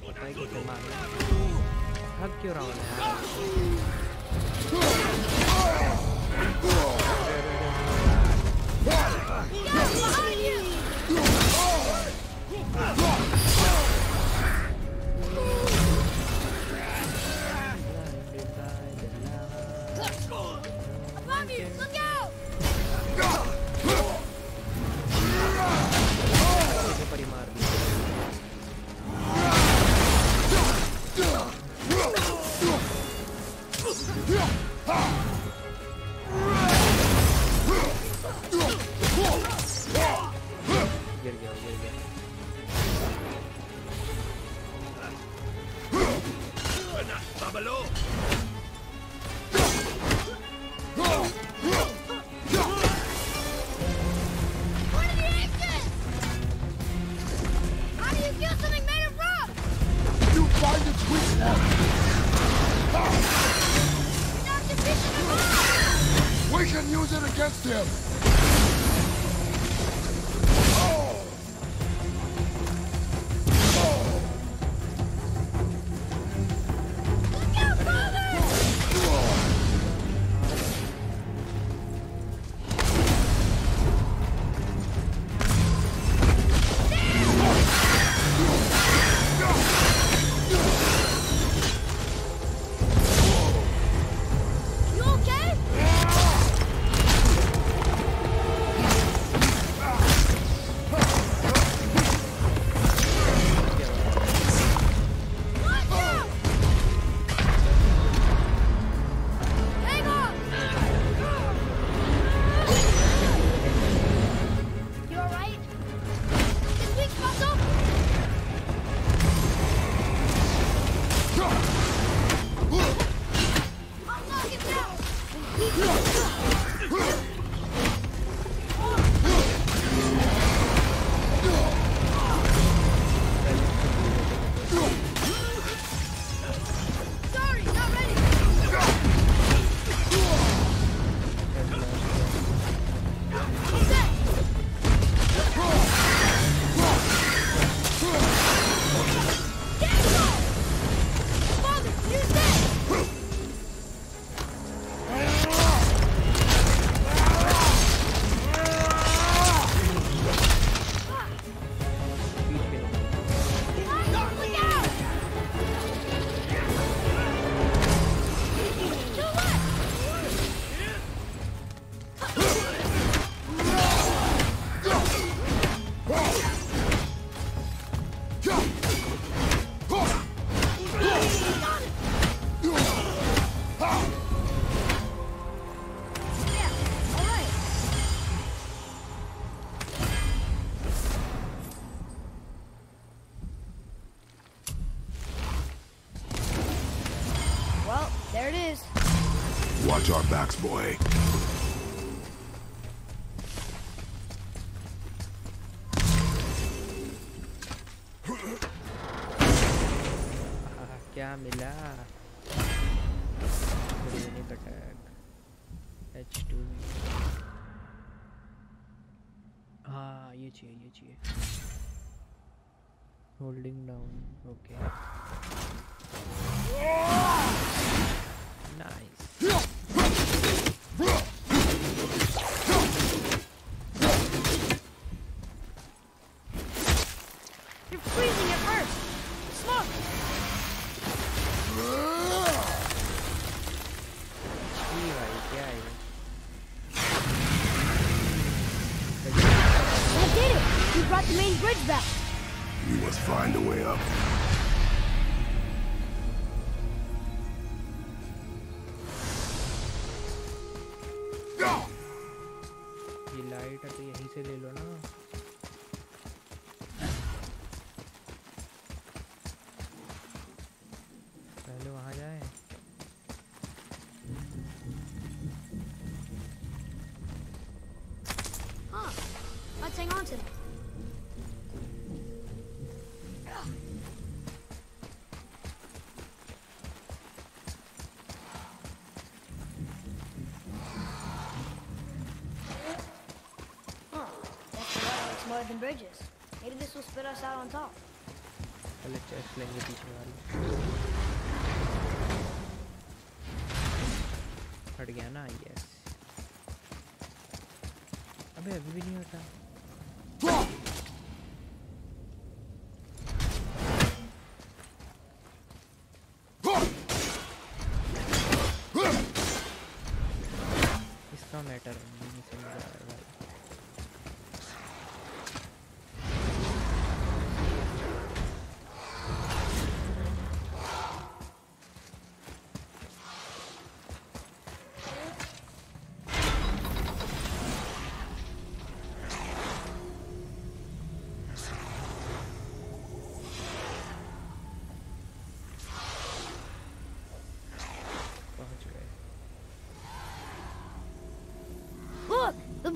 ไปกินกันมา We can use it against him! our backs, boy. se bridges. Maybe this will spit us out on top. Collector ना अबे अभी भी नहीं होता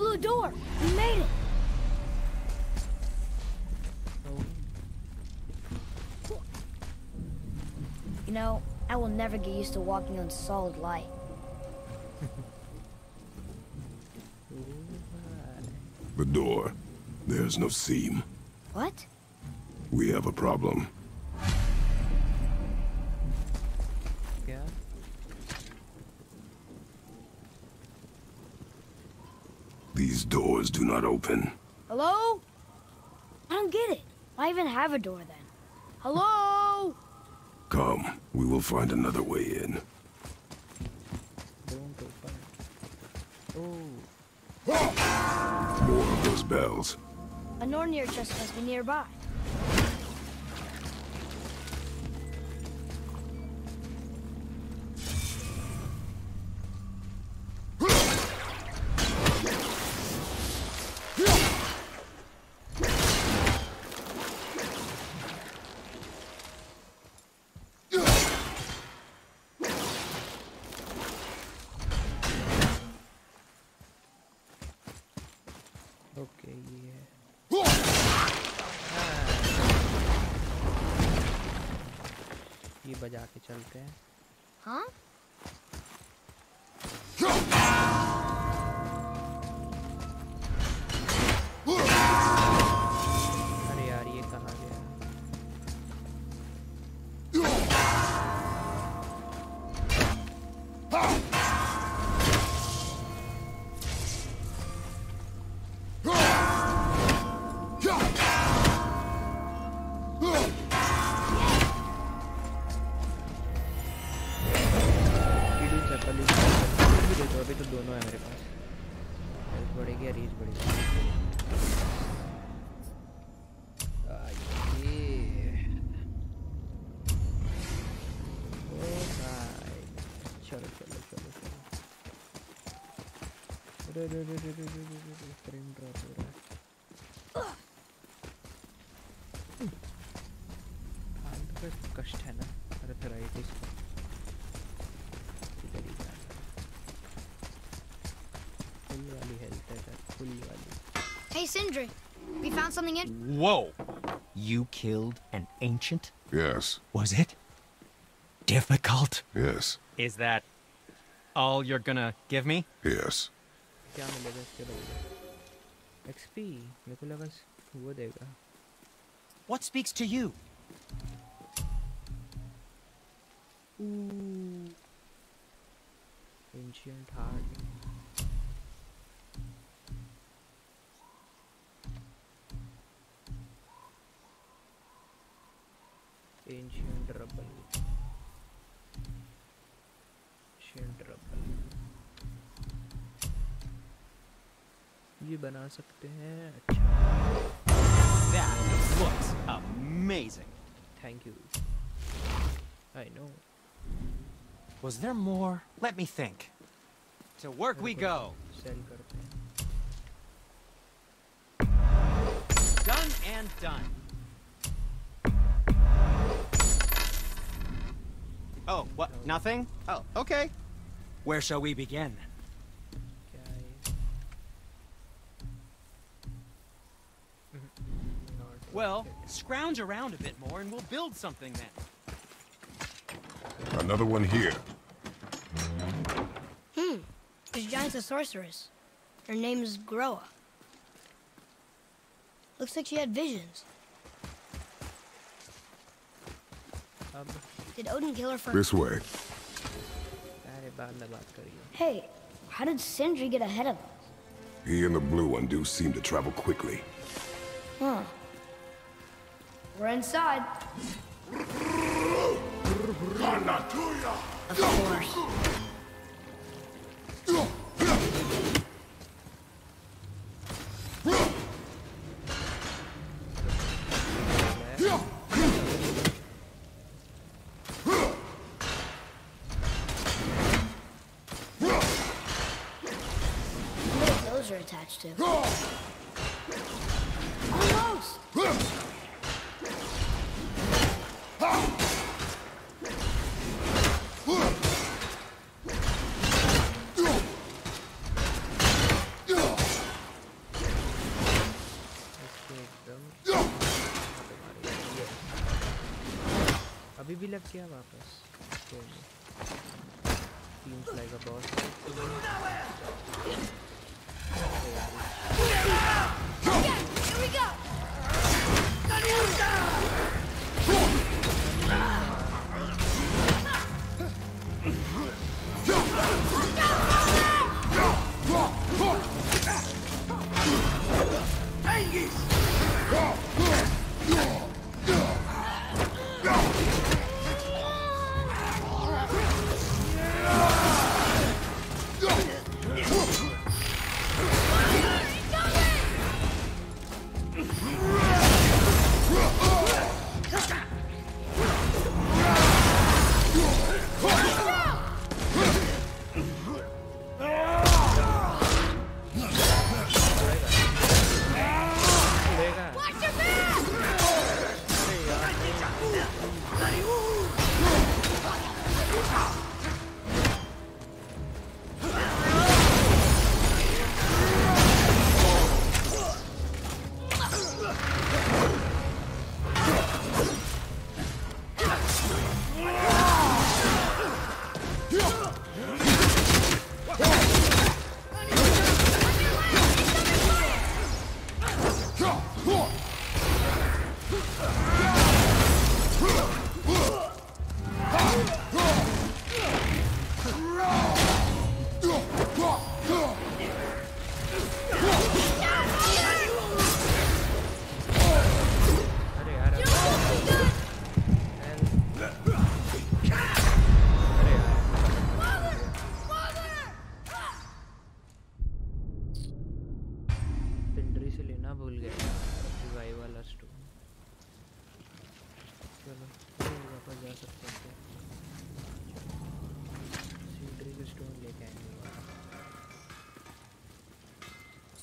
blue door! We made it! You know, I will never get used to walking on solid light. The door. There's no seam. What? We have a problem. Do not open. Hello? I don't get it. Why even have a door then? Hello? Come, we will find another way in. don't open oh More of those bells. A Nornir chest must be nearby. चलो चलो चलो चलो अरे अरे अरे अरे अरे अरे अरे फ्रेम ड्रॉप हो रहा है फालतू का कष्ट है ना अर्थराइटिस का इधर ही जाना फुल वाली हेल्थ है सर फुल वाली Hey, Sindri. We found something in... Whoa! You killed an ancient? Yes, Was it difficult? yes, Is that all you're gonna give me? yes. क्या मिलेगा इसके बदले एक्सपी मेरे को लगा स- वो देगा What speaks to you? Ancient heart ancient rubble ancient ये बना सकते हैं अच्छा That looks amazing. Thank you I know Was there more? Let me think. To work we go. Cell करते हैं Done and done. Oh, what? Nothing? Oh, okay. Where shall we begin? Well, scrounge around a bit more and we'll build something then. Another one here. Hmm. This giant's a sorceress. Her name is Groa. Looks like she had visions. Um, did Odin kill her first? This way. Hey, how did Sindri get ahead of us? He and the Blue One do seem to travel quickly. Huh. We're inside. Of course. अभी भी लग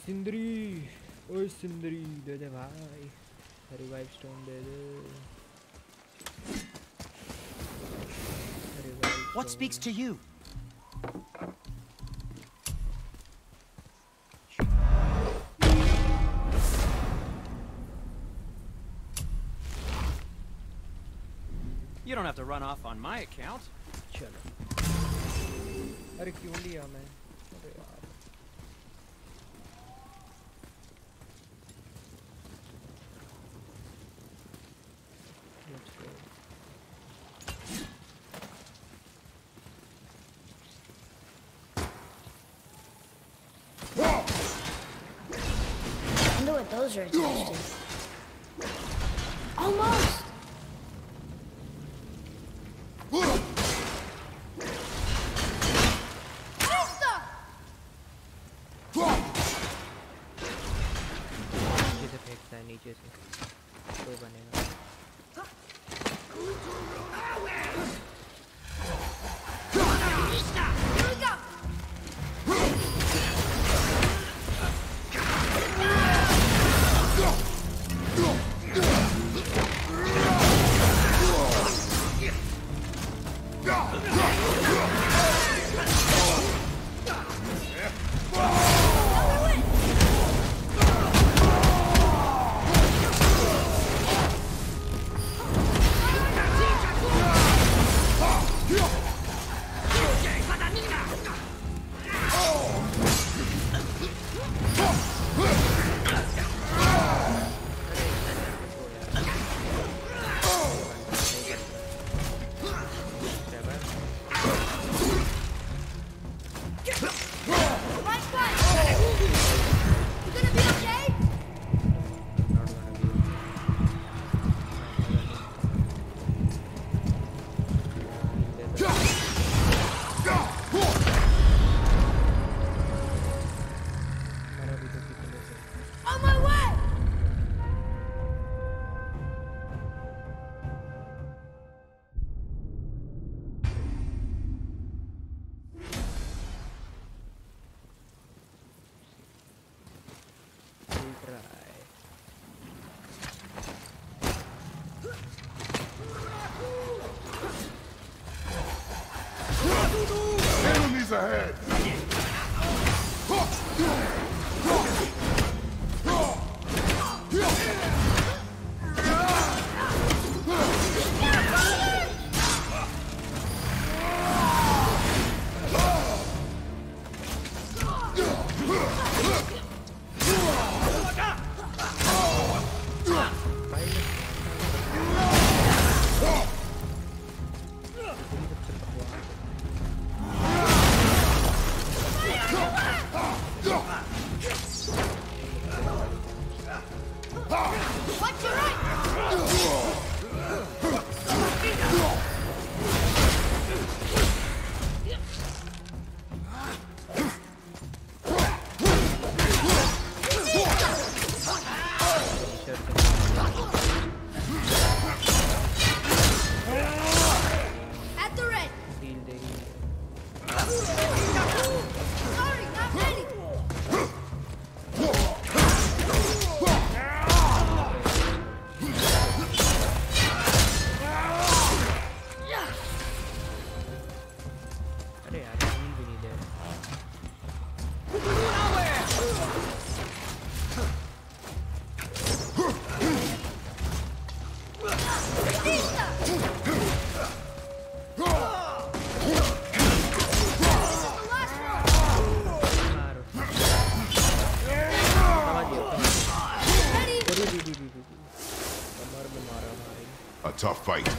सिंदरी ओए सिंदरी दे दे भाई revive stone they they Revive What speaks stone. to you? You don't have to run off on my account. चलो अरे क्यों लिया मैं Those are attached to. Fight.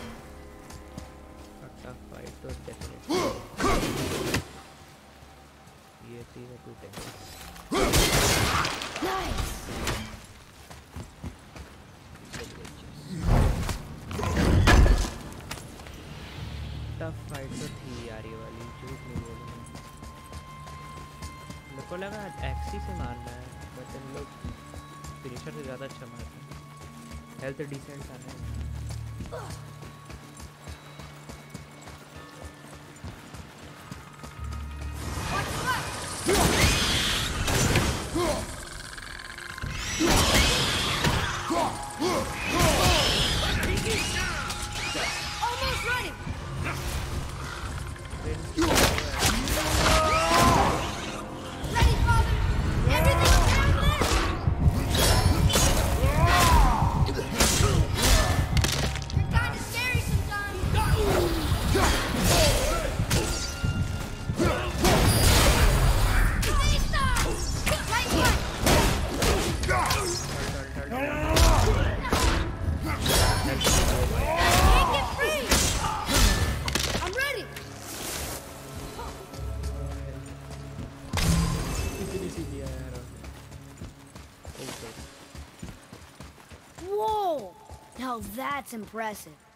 That's impressive.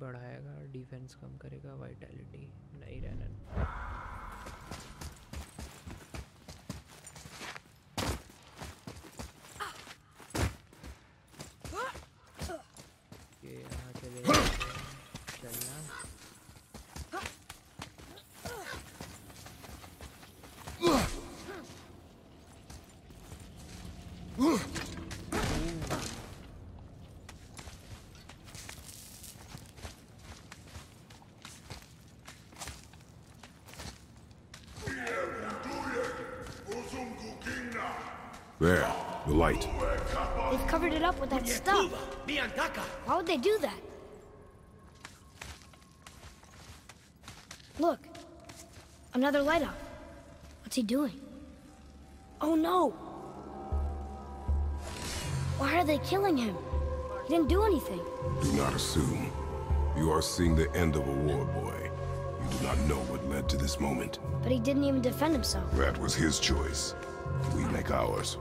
बढ़ाएगा डिफेंस कम करेगा vitality There, the light. They've covered it up with that stuff. Why would they do that? Look. Another light up. What's he doing? Oh no! Why are they killing him? He didn't do anything. Do not assume. You are seeing the end of a war, boy. You do not know what led to this moment. But he didn't even defend himself. That was his choice. We make ours.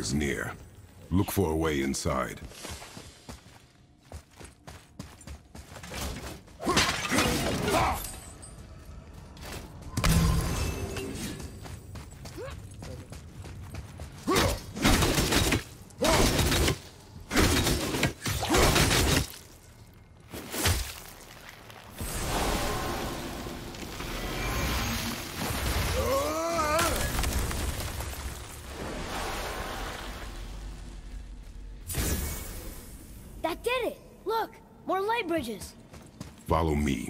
Is near. Look for a way inside. Follow me.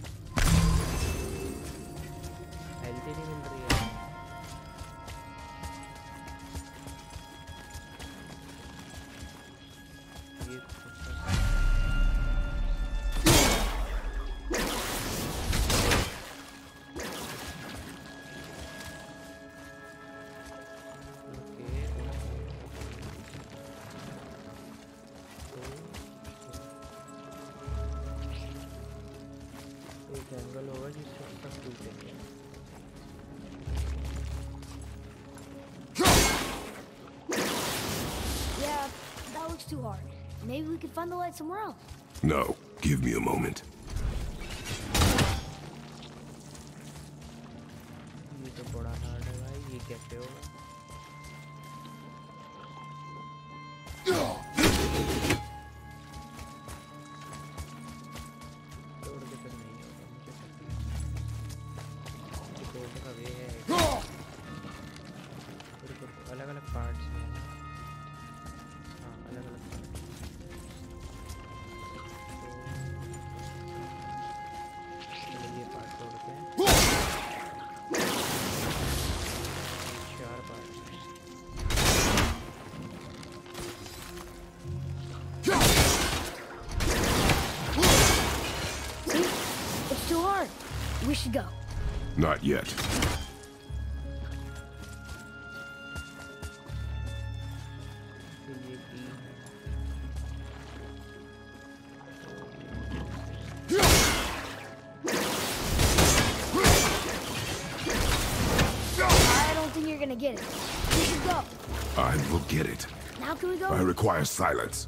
too hard. Maybe we could find the light somewhere else. No, give me a moment. Should go. I don't yet. you're going to get. I will get it. Now can we go? I require silence.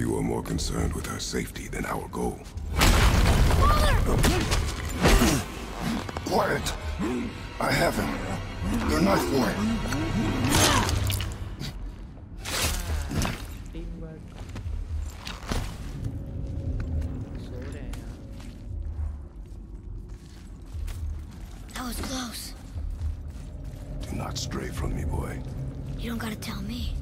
You are more concerned with her safety than our goal. Quiet! I have him. You're not for it. That was close. Do not stray from me, boy. You don't gotta tell me.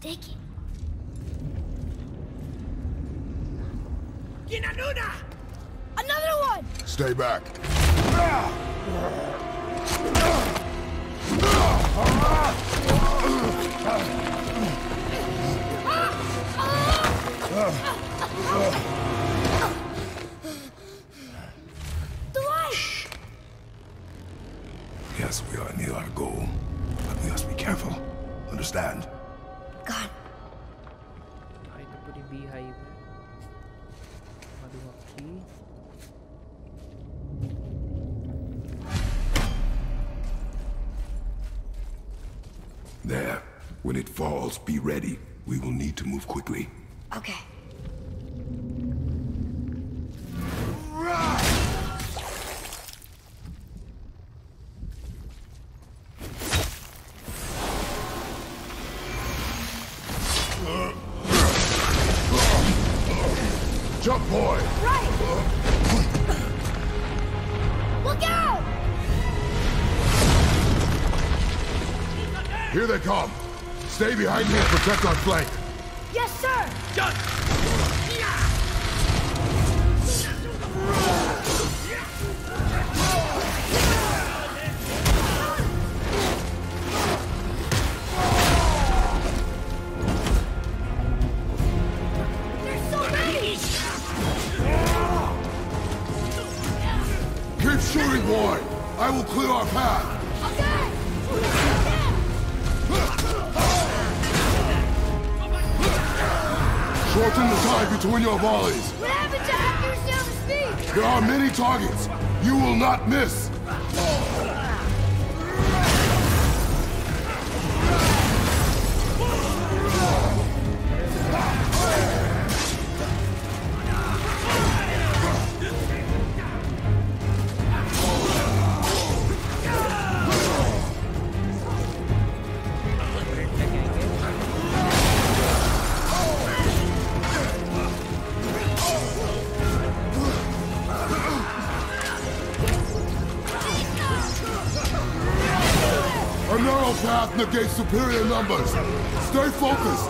Sticky. Another one! Stay back. The light! Yes, we are near our goal, but we must be careful. Understand? Be ready. We will need to move quickly. okay. Negates superior numbers. Stay focused.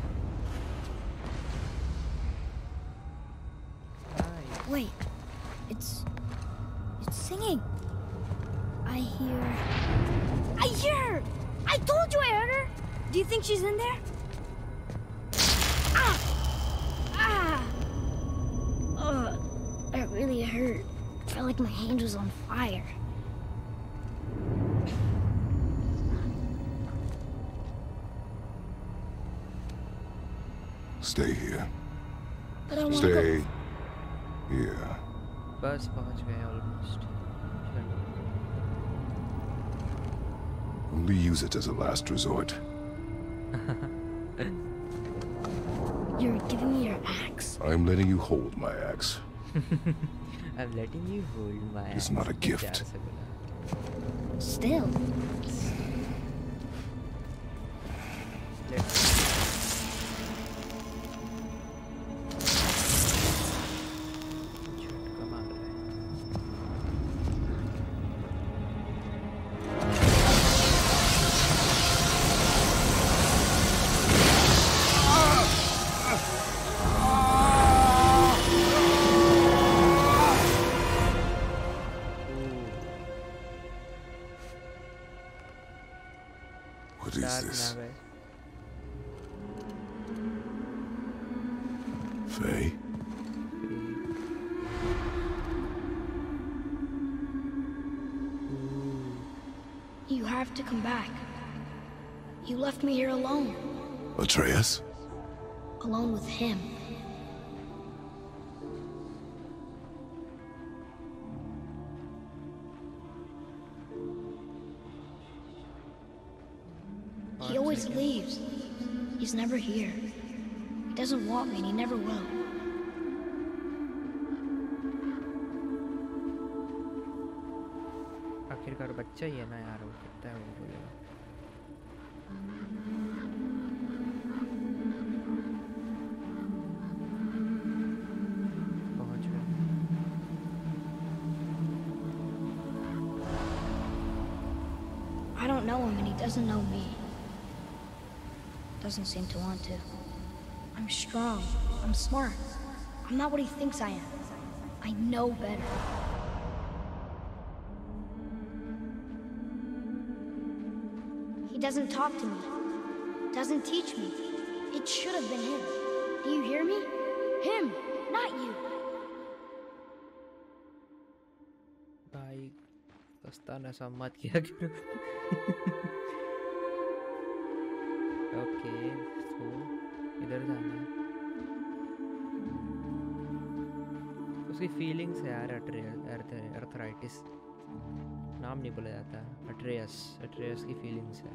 last resort. *laughs* You're giving me your axe? I'm letting you hold my axe. *laughs* I'm letting you hold my it's axe. It's not a gift. Still. Let's have to come back. You left me here alone. Atreus? Alone with him. He always leaves. He's never here. He doesn't want me and he never will. I बच्चा ही है ना यार वो कितना वो बोलेगा know him and he doesn't know me. Doesn't seem to want to. I'm strong. I'm smart. I'm not what he thinks I am. I know better. doesn't talk to me. Doesn't teach me. It should have been him. Do you hear me? Him, not you. भाई दस्ताना सा मत किया करो okay so इधर जाना है उसकी फीलिंग्स है यार अर्थराइटिस नाम नहीं बोला जाता अट्रेयस अट्रेयस की फीलिंग्स है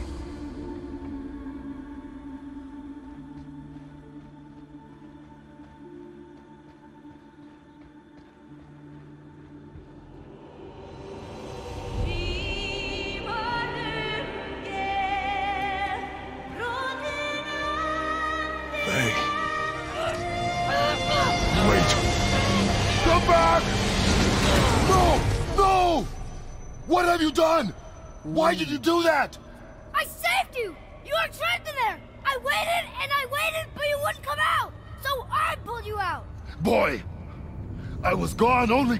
Why did you do that? I saved you! You were trapped in there! I waited and I waited, but you wouldn't come out! So I pulled you out! Boy, I was gone only...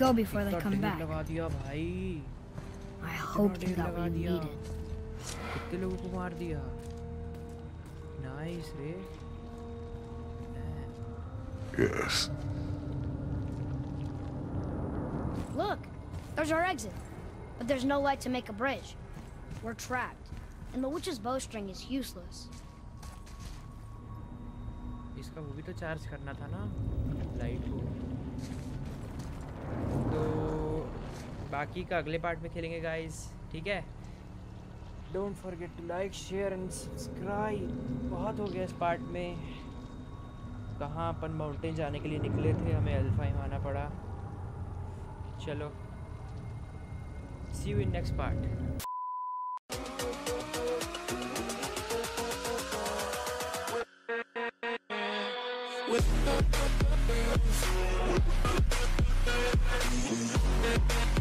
go before they इतना come ढेर back. लगा दिया भाई I hoped you ढेर got लगा what you दिया needed. कितने लोगों को मार दिया नाइस रे Yes. Look, there's our exit. But there's no light to make a bridge. We're trapped. And the witch's bowstring is useless. इसका वो भी तो चार्ज करना था ना लाइट को तो बाकी का अगले पार्ट में खेलेंगे गाइस ठीक है? Don't forget to like share and subscribe बहुत हो गया इस पार्ट में। कहाँ अपन माउंटेन जाने के लिए निकले थे? हमें अल्फाइम आना पड़ा। चलो. See you in next part With